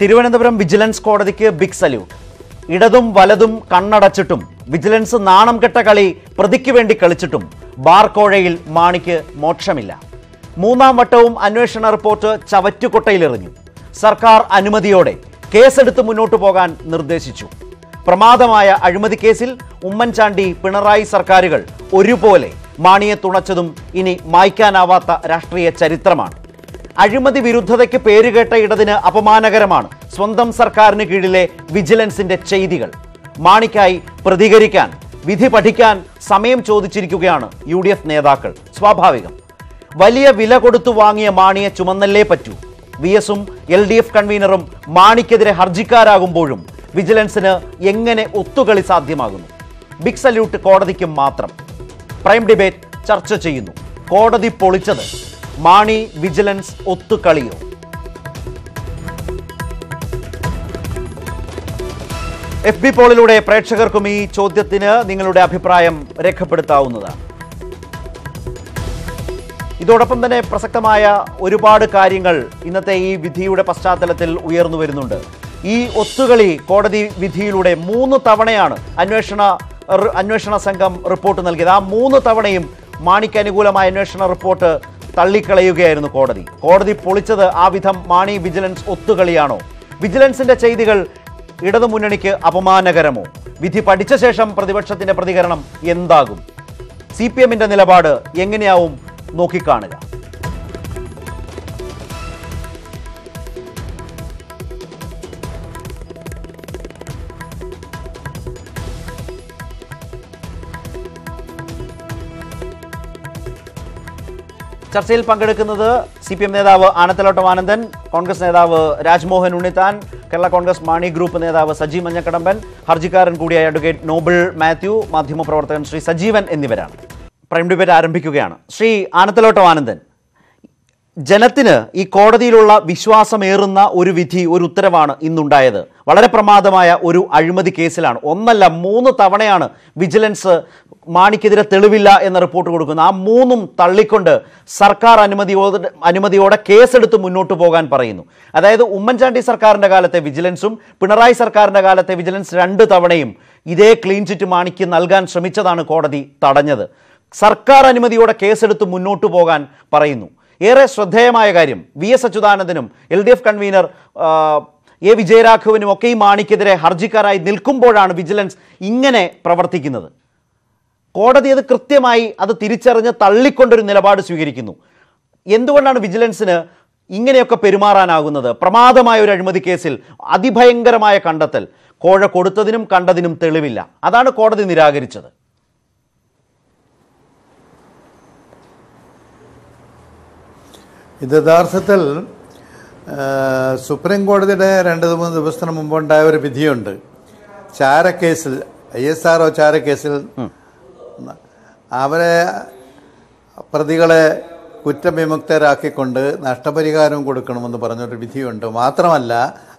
Thiruvananthapuram vigilance കോടതിക്ക് big salute. ഇടതും വലതും കണ്ണടച്ചിട്ടും. വിജിലൻസ് നാണം കെട്ട കളി പ്രതിക്ക് വേണ്ടി കളിച്ചിട്ടും. ബാർ കോഴയിൽ മാണിക്ക് മോക്ഷമില്ല. മൂന്നാം വട്ടവും അന്വേഷണ റിപ്പോർട്ട് ചവറ്റുകൊട്ടയിലെറിഞ്ഞു. സർക്കാർ അനുമതിയോടെ കേസെടുത്ത് മുന്നോട്ടു പോകാൻ നിർദ്ദേശിച്ചു. പ്രമാദമായ അഴിമതി കേസിൽ ഉമ്മൻചാണ്ടി പിണറായി സർക്കാരുകൾ ഒരുപോലെ മാണിയെ തുണച്ചതും ഇനി മായ്ക്കാനാവാത്ത രാഷ്ട്രീയ ചരിത്രമാണ്. അഴിമതി വിരുദ്ധതയ്ക്ക് പേരുകേട്ട ഇടതിന് അപമാനകരമാണ്. സ്വന്തം സർക്കാരിന് കീഴിലെ വിജിലൻസിന്റെ ചെയ്തികൾ. മാണിക്കായി പ്രതികരിക്കാൻ വിധി പഠിക്കാൻ സമയം ചോദിച്ചിരിക്കുകയാണ് യു ഡി എഫ് നേതാക്കൾ. സ്വാഭാവികം. വലിയ വില കൊടുത്തു വാങ്ങിയ മാണിയെ ചുമന്നല്ലേ പറ്റൂ? വി എസും എൽ ഡി എഫ് കൺവീനറും മാണിക്കെതിരെ ഹർജിക്കാരാകുമ്പോഴും വിജിലൻസിന് എങ്ങനെ ഒത്തുകളി സാധ്യമാകുന്നു? ബിഗ് സല്യൂട്ട് കോടതിക്കും മാത്രം. പ്രൈം ഡിബേറ്റ് ചർച്ച ചെയ്യുന്നു. കോടതി പൊളിച്ചത് മാണി വിജിലൻസ് ഒത്തുകളിയോ. എഫ് ബി പോളിലൂടെ പ്രേക്ഷകർക്കും ഈ ചോദ്യത്തിന് നിങ്ങളുടെ അഭിപ്രായം രേഖപ്പെടുത്താവുന്നതാണ്. ഇതോടൊപ്പം തന്നെ പ്രസക്തമായ ഒരുപാട് കാര്യങ്ങൾ ഇന്നത്തെ ഈ വിധിയുടെ പശ്ചാത്തലത്തിൽ ഉയർന്നു വരുന്നുണ്ട്. ഈ ഒത്തുകളി കോടതി വിധിയിലൂടെ മൂന്ന് തവണയാണ് അന്വേഷണ അന്വേഷണ സംഘം റിപ്പോർട്ട് നൽകിയത്. ആ മൂന്ന് തവണയും മാണിക്ക് അനുകൂലമായ അന്വേഷണ റിപ്പോർട്ട് തള്ളിക്കളയുകയായിരുന്നു കോടതി. കോടതി പൊളിച്ചത് ആ വിധം മാണി വിജിലൻസ് ഒത്തുകളിയാണോ? വിജിലൻസിന്റെ ചെയ്തികൾ ഇടതുമുന്നണിക്ക് അപമാനകരമോ? വിധി പഠിച്ച ശേഷം പ്രതിപക്ഷത്തിന്റെ പ്രതികരണം എന്താകും? സി പി എമ്മിന്റെ നിലപാട് എങ്ങനെയാവും നോക്കിക്കാണുക. ചർച്ചയിൽ പങ്കെടുക്കുന്നത് സി പി എം നേതാവ് ആനത്തലോട്ടം ആനന്ദൻ കോൺഗ്രസ് നേതാവ് രാജ്മോഹൻ ഉണ്ണിത്താൻ കേരള കോൺഗ്രസ് മാണി ഗ്രൂപ്പ് നേതാവ് സജി മഞ്ഞക്കടമ്പൻ ഹർജിക്കാരൻ കൂടിയായ അഡ്വക്കേറ്റ് നോബിൾ മാത്യു മാധ്യമപ്രവർത്തകൻ ശ്രീ സജീവൻ എന്നിവരാണ്. പ്രൈം ഡിബേറ്റ് ആരംഭിക്കുകയാണ്. ശ്രീ ആനത്തലോട്ടം ആനന്ദൻ ജനത്തിന് ഈ കോടതിയിലുള്ള വിശ്വാസമേറുന്ന ഒരു വിധി ഒരു ഉത്തരവാണ് ഇന്നുണ്ടായത്. വളരെ പ്രമാദമായ ഒരു അഴിമതി കേസിലാണ്. ഒന്നല്ല മൂന്ന് തവണയാണ് വിജിലൻസ് മാണിക്കെതിരെ തെളിവില്ല എന്ന റിപ്പോർട്ട് കൊടുക്കുന്നു. ആ മൂന്നും തള്ളിക്കൊണ്ട് സർക്കാർ അനുമതിയോടെ അനുമതിയോടെ കേസെടുത്ത് മുന്നോട്ട് പോകാൻ പറയുന്നു. അതായത് ഉമ്മൻചാണ്ടി സർക്കാരിന്റെ കാലത്തെ വിജിലൻസും പിണറായി സർക്കാരിന്റെ കാലത്തെ വിജിലൻസ് രണ്ട് തവണയും ഇതേ ക്ലീൻ ചിറ്റ് മാണിക്ക് നൽകാൻ ശ്രമിച്ചതാണ് കോടതി തടഞ്ഞത്. സർക്കാർ അനുമതിയോടെ കേസെടുത്ത് മുന്നോട്ട് പോകാൻ പറയുന്നു. ഏറെ ശ്രദ്ധേയമായ കാര്യം V S അച്യുതാനന്ദനും L D F convener A വിജയരാഘവനും ഒക്കെ മാണിക്കെതിരെ ഹർജിക്കാരായി നിൽക്കുമ്പോഴാണ് വിജിലൻസ് ഇങ്ങനെ പ്രവർത്തിക്കുന്നത്. കോടതി അത് കൃത്യമായി അത് തിരിച്ചറിഞ്ഞ് തള്ളിക്കൊണ്ടൊരു നിലപാട് സ്വീകരിക്കുന്നു. എന്തുകൊണ്ടാണ് വിജിലൻസിന് ഇങ്ങനെയൊക്കെ പെരുമാറാനാകുന്നത്? പ്രമാദമായ ഒരു അഴിമതി കേസിൽ അതിഭയങ്കരമായ കണ്ടെത്തൽ. കോഴ കൊടുത്തതിനും കണ്ടതിനും തെളിവില്ല. അതാണ് കോടതി നിരാകരിച്ചത്. ഇത് യഥാർത്ഥത്തിൽ സുപ്രീം കോടതിയുടെ രണ്ട് മൂന്ന് ദിവസത്തിന് മുമ്പുണ്ടായ ഒരു വിധിയുണ്ട്. ചാരക്കേസിൽ ഐ എസ് ആർ ഒ ചാരക്കേസിൽ അവരെ പ്രതികളെ കുറ്റവിമുക്തരാക്കിക്കൊണ്ട് നഷ്ടപരിഹാരം കൊടുക്കണമെന്ന് പറഞ്ഞൊരു വിധിയുണ്ട്. മാത്രമല്ല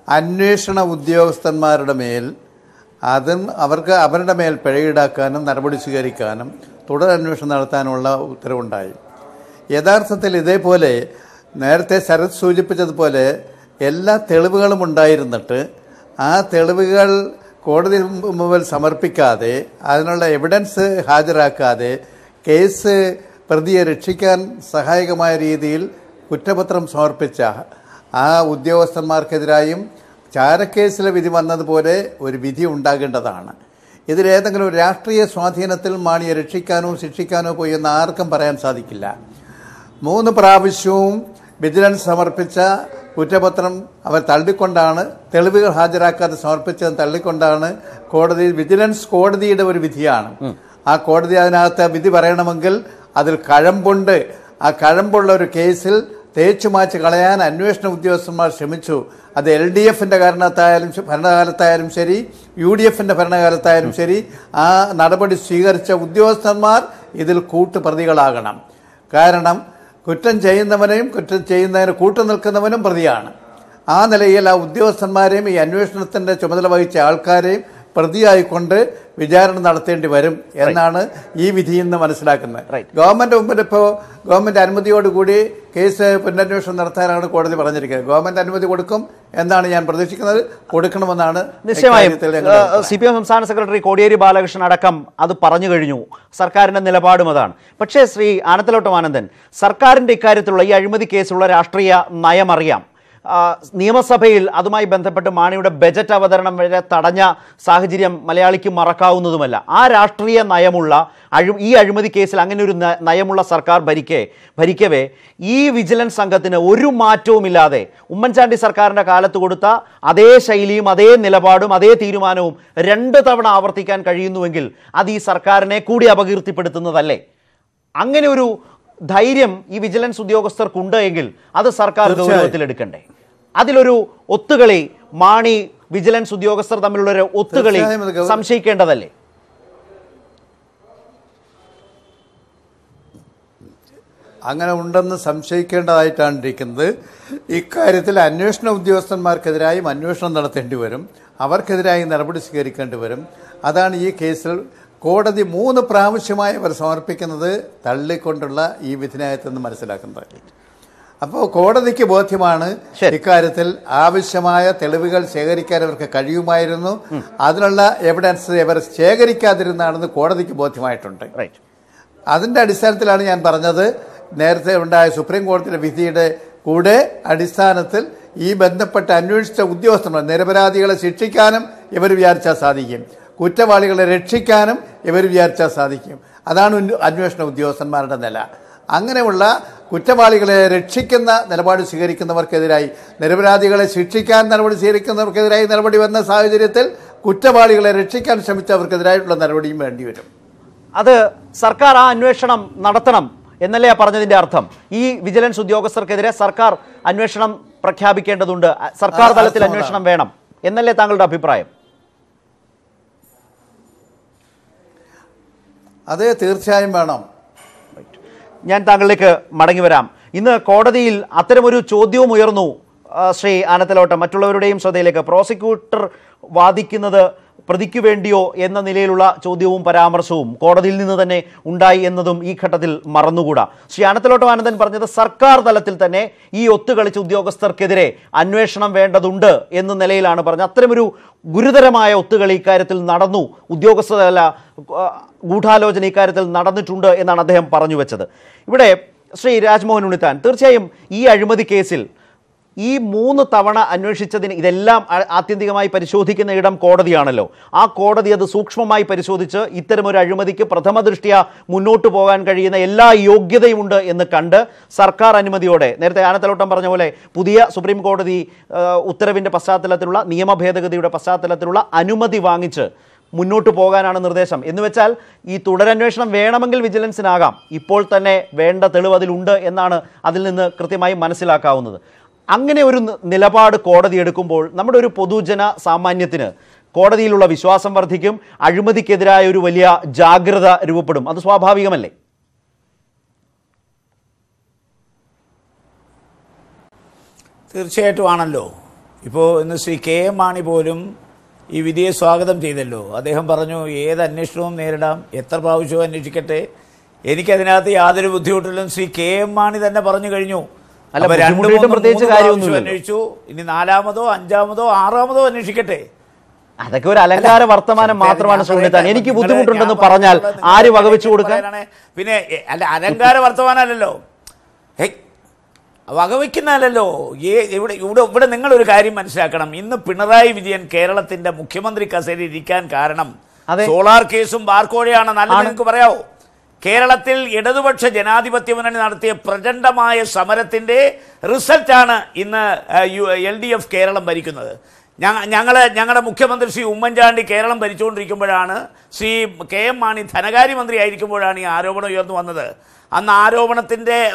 അന്വേഷണ ഉദ്യോഗസ്ഥന്മാരുടെ മേൽ അതും അവർക്ക് അവരുടെ മേൽ പിഴ ഈടാക്കാനും നടപടി സ്വീകരിക്കാനും തുടരന്വേഷണം നടത്താനുള്ള ഉത്തരവുണ്ടായി. യഥാർത്ഥത്തിൽ ഇതേപോലെ നേരത്തെ ശരത് സൂചിപ്പിച്ചതുപോലെ എല്ലാ തെളിവുകളും ഉണ്ടായിരുന്നിട്ട് ആ തെളിവുകൾ കോടതി മുമ്പിൽ സമർപ്പിക്കാതെ അതിനുള്ള എവിഡൻസ് ഹാജരാക്കാതെ കേസ് പ്രതിയെ രക്ഷിക്കാൻ സഹായകമായ രീതിയിൽ കുറ്റപത്രം സമർപ്പിച്ച ആ ഉദ്യോഗസ്ഥന്മാർക്കെതിരായും ചാരക്കേസിലെ വിധി വന്നതുപോലെ ഒരു വിധി ഉണ്ടാകേണ്ടതാണ്. ഇതിലേതെങ്കിലും രാഷ്ട്രീയ സ്വാധീനത്തിൽ മാണിയെ രക്ഷിക്കാനോ ശിക്ഷിക്കാനോ പോയി എന്ന് ആർക്കും പറയാൻ സാധിക്കില്ല. മൂന്ന് പ്രാവശ്യവും വിജിലൻസ് സമർപ്പിച്ച കുറ്റപത്രം അവർ തള്ളിക്കൊണ്ടാണ് തെളിവുകൾ ഹാജരാക്കാതെ സമർപ്പിച്ചത് തള്ളിക്കൊണ്ടാണ് കോടതി വിജിലൻസ് കോടതിയുടെ ഒരു വിധിയാണ്. ആ കോടതി അതിനകത്ത് വിധി പറയണമെങ്കിൽ അതിൽ കഴമ്പുണ്ട്. ആ കഴമ്പുള്ള ഒരു കേസിൽ തേച്ചു മാച്ച് കളയാൻ അന്വേഷണ ഉദ്യോഗസ്ഥന്മാർ ശ്രമിച്ചു. അത് എൽ ഡി എഫിന്റെ കാരണത്തായാലും ഭരണകാലത്തായാലും ശരി യു ഡി എഫിന്റെ ഭരണകാലത്തായാലും ശരി ആ നടപടി സ്വീകരിച്ച ഉദ്യോഗസ്ഥന്മാർ ഇതിൽ കൂട്ടുപ്രതികളാകണം. കാരണം കുറ്റം ചെയ്യുന്നവനെയും കുറ്റം ചെയ്യുന്നതിന് കൂട്ടു നിൽക്കുന്നവനും പ്രതിയാണ്. ആ നിലയിൽ ആ ഉദ്യോഗസ്ഥന്മാരെയും ഈ അന്വേഷണത്തിന്റെ ചുമതല വഹിച്ച ആൾക്കാരെയും പ്രതിയായിക്കൊണ്ട് വിചാരണ നടത്തേണ്ടി വരും എന്നാണ് ഈ വിധിയിൽ നിന്ന് മനസ്സിലാക്കുന്നത്. ഗവൺമെന്റ് മുമ്പിൽ ഇപ്പോൾ ഗവൺമെന്റ് അനുമതിയോടുകൂടി കേസ് പുനരന്വേഷണം നടത്താനാണ് കോടതി പറഞ്ഞിരിക്കുന്നത്. ഗവൺമെന്റ് അനുമതി കൊടുക്കും എന്നാണ് ഞാൻ പ്രതീക്ഷിക്കുന്നത്. കൊടുക്കണമെന്നാണ് നിശ്ചയമായും സി പി എം സംസ്ഥാന സെക്രട്ടറി കോടിയേരി ബാലകൃഷ്ണൻ അടക്കം അത് പറഞ്ഞു കഴിഞ്ഞു. സർക്കാരിന്റെ നിലപാടും അതാണ്. പക്ഷേ ശ്രീ ആനത്തലോട്ടം ആനന്ദൻ സർക്കാരിന്റെ ഇക്കാര്യത്തിലുള്ള ഈ അഴിമതി കേസുള്ള രാഷ്ട്രീയ നയം അറിയാം. ആ, നിയമസഭയിൽ അതുമായി ബന്ധപ്പെട്ട് മാണിയുടെ ബജറ്റ് അവതരണം വരെ തടഞ്ഞ സാഹചര്യം മലയാളിക്ക് മറക്കാവുന്നതുമല്ല. ആ രാഷ്ട്രീയ നയമുള്ള അഴി ഈ അഴിമതി കേസിൽ അങ്ങനെ ഒരു നയമുള്ള സർക്കാർ ഭരിക്കേ ഭരിക്കവേ ഈ വിജിലൻസ് സംഘത്തിന് ഒരു മാറ്റവുമില്ലാതെ ഉമ്മൻചാണ്ടി സർക്കാരിന്റെ കാലത്ത് കൊടുത്ത അതേ ശൈലിയും അതേ നിലപാടും അതേ തീരുമാനവും രണ്ട് തവണ ആവർത്തിക്കാൻ കഴിയുന്നുവെങ്കിൽ അത് ഈ സർക്കാരിനെ കൂടി അപകീർത്തിപ്പെടുത്തുന്നതല്ലേ? അങ്ങനെ ഒരു ധൈര്യം ഈ വിജിലൻസ് ഉദ്യോഗസ്ഥർക്കുണ്ട് എങ്കിൽ അത് സർക്കാർ ഗൗരവത്തിൽ ഗൗരവത്തിലെടുക്കണ്ടേ അതിലൊരു ഒത്തുകളി മാണി വിജിലൻസ് ഉദ്യോഗസ്ഥർ തമ്മിലുള്ള ഒരു ഒത്തുകളി സംശയിക്കേണ്ടതല്ലേ? അങ്ങനെ ഉണ്ടെന്ന് സംശയിക്കേണ്ടതായിട്ടാണ് ഇരിക്കുന്നത്. ഇക്കാര്യത്തിൽ അന്വേഷണ ഉദ്യോഗസ്ഥന്മാർക്കെതിരായും അന്വേഷണം നടത്തേണ്ടി വരും. അവർക്കെതിരായി നടപടി സ്വീകരിക്കേണ്ടി വരും. അതാണ് ഈ കേസിൽ കോടതി മൂന്ന് പ്രാവശ്യമായി അവർ സമർപ്പിക്കുന്നത് തള്ളിക്കൊണ്ടുള്ള ഈ വിധിനായത്തെന്ന് മനസ്സിലാക്കുന്നത്. അപ്പോൾ കോടതിക്ക് ബോധ്യമാണ്. ഇക്കാര്യത്തിൽ ആവശ്യമായ തെളിവുകൾ ശേഖരിക്കാൻ അവർക്ക് കഴിയുമായിരുന്നു. അതിനുള്ള എവിഡൻസ് ഇവർ ശേഖരിക്കാതിരുന്നാണെന്ന് കോടതിക്ക് ബോധ്യമായിട്ടുണ്ട്. അതിന്റെ അടിസ്ഥാനത്തിലാണ് ഞാൻ പറഞ്ഞത്. നേരത്തെ ഉണ്ടായ സുപ്രീം കോടതിയുടെ വിധിയുടെ കൂടെ അടിസ്ഥാനത്തിൽ ഈ ബന്ധപ്പെട്ട അന്വേഷിച്ച ഉദ്യോഗസ്ഥന്മാർ നിരപരാധികളെ ശിക്ഷിക്കാനും ഇവർ വിചാരിച്ചാൽ സാധിക്കും. കുറ്റവാളികളെ രക്ഷിക്കാനും ഇവർ വിചാരിച്ചാൽ സാധിക്കും. അതാണ് അന്വേഷണ ഉദ്യോഗസ്ഥന്മാരുടെ നില. അങ്ങനെയുള്ള കുറ്റവാളികളെ രക്ഷിക്കുന്ന നിലപാട് സ്വീകരിക്കുന്നവർക്കെതിരായി നിരപരാധികളെ ശിക്ഷിക്കാൻ നടപടി സ്വീകരിക്കുന്നവർക്കെതിരായി നടപടി വന്ന സാഹചര്യത്തിൽ കുറ്റവാളികളെ രക്ഷിക്കാൻ ശ്രമിച്ചവർക്കെതിരായിട്ടുള്ള നടപടിയും വേണ്ടിവരും അത് സർക്കാർ ആ അന്വേഷണം നടത്തണം എന്നല്ലേ പറഞ്ഞതിന്റെ പറഞ്ഞതിന്റെ അർത്ഥം? ഈ വിജിലൻസ് ഉദ്യോഗസ്ഥർക്കെതിരെ സർക്കാർ അന്വേഷണം പ്രഖ്യാപിക്കേണ്ടതുണ്ട്. സർക്കാർ തലത്തിൽ അന്വേഷണം വേണം. എന്നല്ലേ താങ്കളുടെ അഭിപ്രായം? അത് തീർച്ചയായും വേണം. ഞാൻ താങ്കളിലേക്ക് മടങ്ങി വരാം. ഇന്ന് കോടതിയിൽ അത്തരമൊരു ചോദ്യവും ഉയർന്നു ശ്രീ ആനത്തലോട്ടം. മറ്റുള്ളവരുടെയും ശ്രദ്ധയിലേക്ക്. പ്രോസിക്യൂട്ടർ വാദിക്കുന്നത് പ്രതിക്ക് വേണ്ടിയോ എന്ന നിലയിലുള്ള ചോദ്യവും പരാമർശവും കോടതിയിൽ നിന്ന് തന്നെ ഉണ്ടായി എന്നതും ഈ ഘട്ടത്തിൽ മറന്നുകൂടാ. ശ്രീ അനത്തലോട്ടം ആനന്ദൻ പറഞ്ഞത് സർക്കാർ തലത്തിൽ തന്നെ ഈ ഒത്തുകളിച്ച ഉദ്യോഗസ്ഥർക്കെതിരെ അന്വേഷണം വേണ്ടതുണ്ട് എന്ന നിലയിലാണ് പറഞ്ഞത്. അത്തരമൊരു ഗുരുതരമായ ഒത്തുകളി ഇക്കാര്യത്തിൽ നടന്നു. ഉദ്യോഗസ്ഥതല ഗൂഢാലോചന ഇക്കാര്യത്തിൽ നടന്നിട്ടുണ്ട് എന്നാണ് അദ്ദേഹം പറഞ്ഞു വെച്ചത്. ഇവിടെ ശ്രീ രാജ്മോഹൻ ഉണ്ണിത്താൻ തീർച്ചയായും ഈ അഴിമതി കേസിൽ ഈ മൂന്ന് തവണ അന്വേഷിച്ചതിന് ഇതെല്ലാം ആത്യന്തികമായി പരിശോധിക്കുന്ന ഇടം കോടതിയാണല്ലോ. ആ കോടതി അത് സൂക്ഷ്മമായി പരിശോധിച്ച് ഇത്തരമൊരു അഴിമതിക്ക് പ്രഥമ ദൃഷ്ടിയ മുന്നോട്ട് പോകാൻ കഴിയുന്ന എല്ലാ യോഗ്യതയുമുണ്ട് എന്ന് കണ്ട് സർക്കാർ അനുമതിയോടെ നേരത്തെ ആനത്തലോട്ടം പറഞ്ഞ പോലെ പുതിയ സുപ്രീം കോടതി ഉത്തരവിന്റെ പശ്ചാത്തലത്തിലുള്ള നിയമ ഭേദഗതിയുടെ പശ്ചാത്തലത്തിലുള്ള അനുമതി വാങ്ങിച്ച് മുന്നോട്ട് പോകാനാണ് നിർദ്ദേശം. എന്ന് വെച്ചാൽ ഈ തുടരന്വേഷണം വേണമെങ്കിൽ വിജിലൻസിനാകാം. ഇപ്പോൾ തന്നെ വേണ്ട തെളിവ് അതിലുണ്ട് എന്നാണ് അതിൽ നിന്ന് കൃത്യമായി മനസ്സിലാക്കാവുന്നത്. അങ്ങനെ ഒരു നിലപാട് കോടതി എടുക്കുമ്പോൾ നമ്മുടെ ഒരു പൊതുജന സാമാന്യത്തിന് കോടതിയിലുള്ള വിശ്വാസം വർദ്ധിക്കും അഴിമതിക്കെതിരായ ഒരു വലിയ ജാഗ്രത രൂപപ്പെടും. അത് സ്വാഭാവികമല്ലേ? തീർച്ചയായിട്ടും ആണല്ലോ. ഇപ്പോൾ ഇന്ന് ശ്രീ കെ എം മാണി പോലും ഈ വിധിയെ സ്വാഗതം ചെയ്തല്ലോ. അദ്ദേഹം പറഞ്ഞു ഏത് അന്വേഷണവും നേരിടാം. എത്ര പ്രാവശ്യവും അന്വേഷിക്കട്ടെ? എനിക്കതിനകത്ത് യാതൊരു ബുദ്ധിമുട്ടില്ലെന്ന് ശ്രീ കെ എം മാണി തന്നെ പറഞ്ഞു കഴിഞ്ഞു. അല്ല, പ്രത്യേകിച്ച് കാര്യമൊന്നും അന്വേഷിച്ചു. ഇനി നാലാമതോ അഞ്ചാമതോ ആറാമതോ അന്വേഷിക്കട്ടെ. അതൊക്കെ ഒരു അലങ്കാര വർത്തമാനം മാത്രമാണ് സുഹൃത്താൻ എനിക്ക് ബുദ്ധിമുട്ടുണ്ടെന്ന് പറഞ്ഞാൽ ആര് വകവെച്ചു കൊടുക്കാൻ? പിന്നെ അല്ല അലങ്കാര വർത്തമാനമല്ലല്ലോ. വകവയ്ക്കുന്നതല്ലോ ഏ ഇവിടെ ഇവിടെ ഇവിടെ നിങ്ങളൊരു കാര്യം മനസ്സിലാക്കണം. ഇന്ന് പിണറായി വിജയൻ കേരളത്തിന്റെ മുഖ്യമന്ത്രി കസേരയിൽ ഇരിക്കാൻ കാരണം സോളാർ കേസും ബാർക്കോഴയാണ്. നല്ല നിങ്ങൾക്ക് പറയാവോ? കേരളത്തിൽ ഇടതുപക്ഷ ജനാധിപത്യ മുന്നണി നടത്തിയ പ്രചണ്ഡമായ സമരത്തിന്റെ റിസൾട്ടാണ് ഇന്ന് U L D F Keralam ഭരിക്കുന്നത്. ഞങ്ങ- ഞങ്ങൾ ഞങ്ങളുടെ മുഖ്യമന്ത്രി ശ്രീ ഉമ്മൻചാണ്ടി കേരളം ഭരിച്ചുകൊണ്ടിരിക്കുമ്പോഴാണ് ശ്രീ കെ എം മാണി ധനകാര്യമന്ത്രി ആയിരിക്കുമ്പോഴാണ് ഈ ആരോപണം ഉയർന്നു വന്നത്. അന്ന് ആരോപണത്തിന്റെ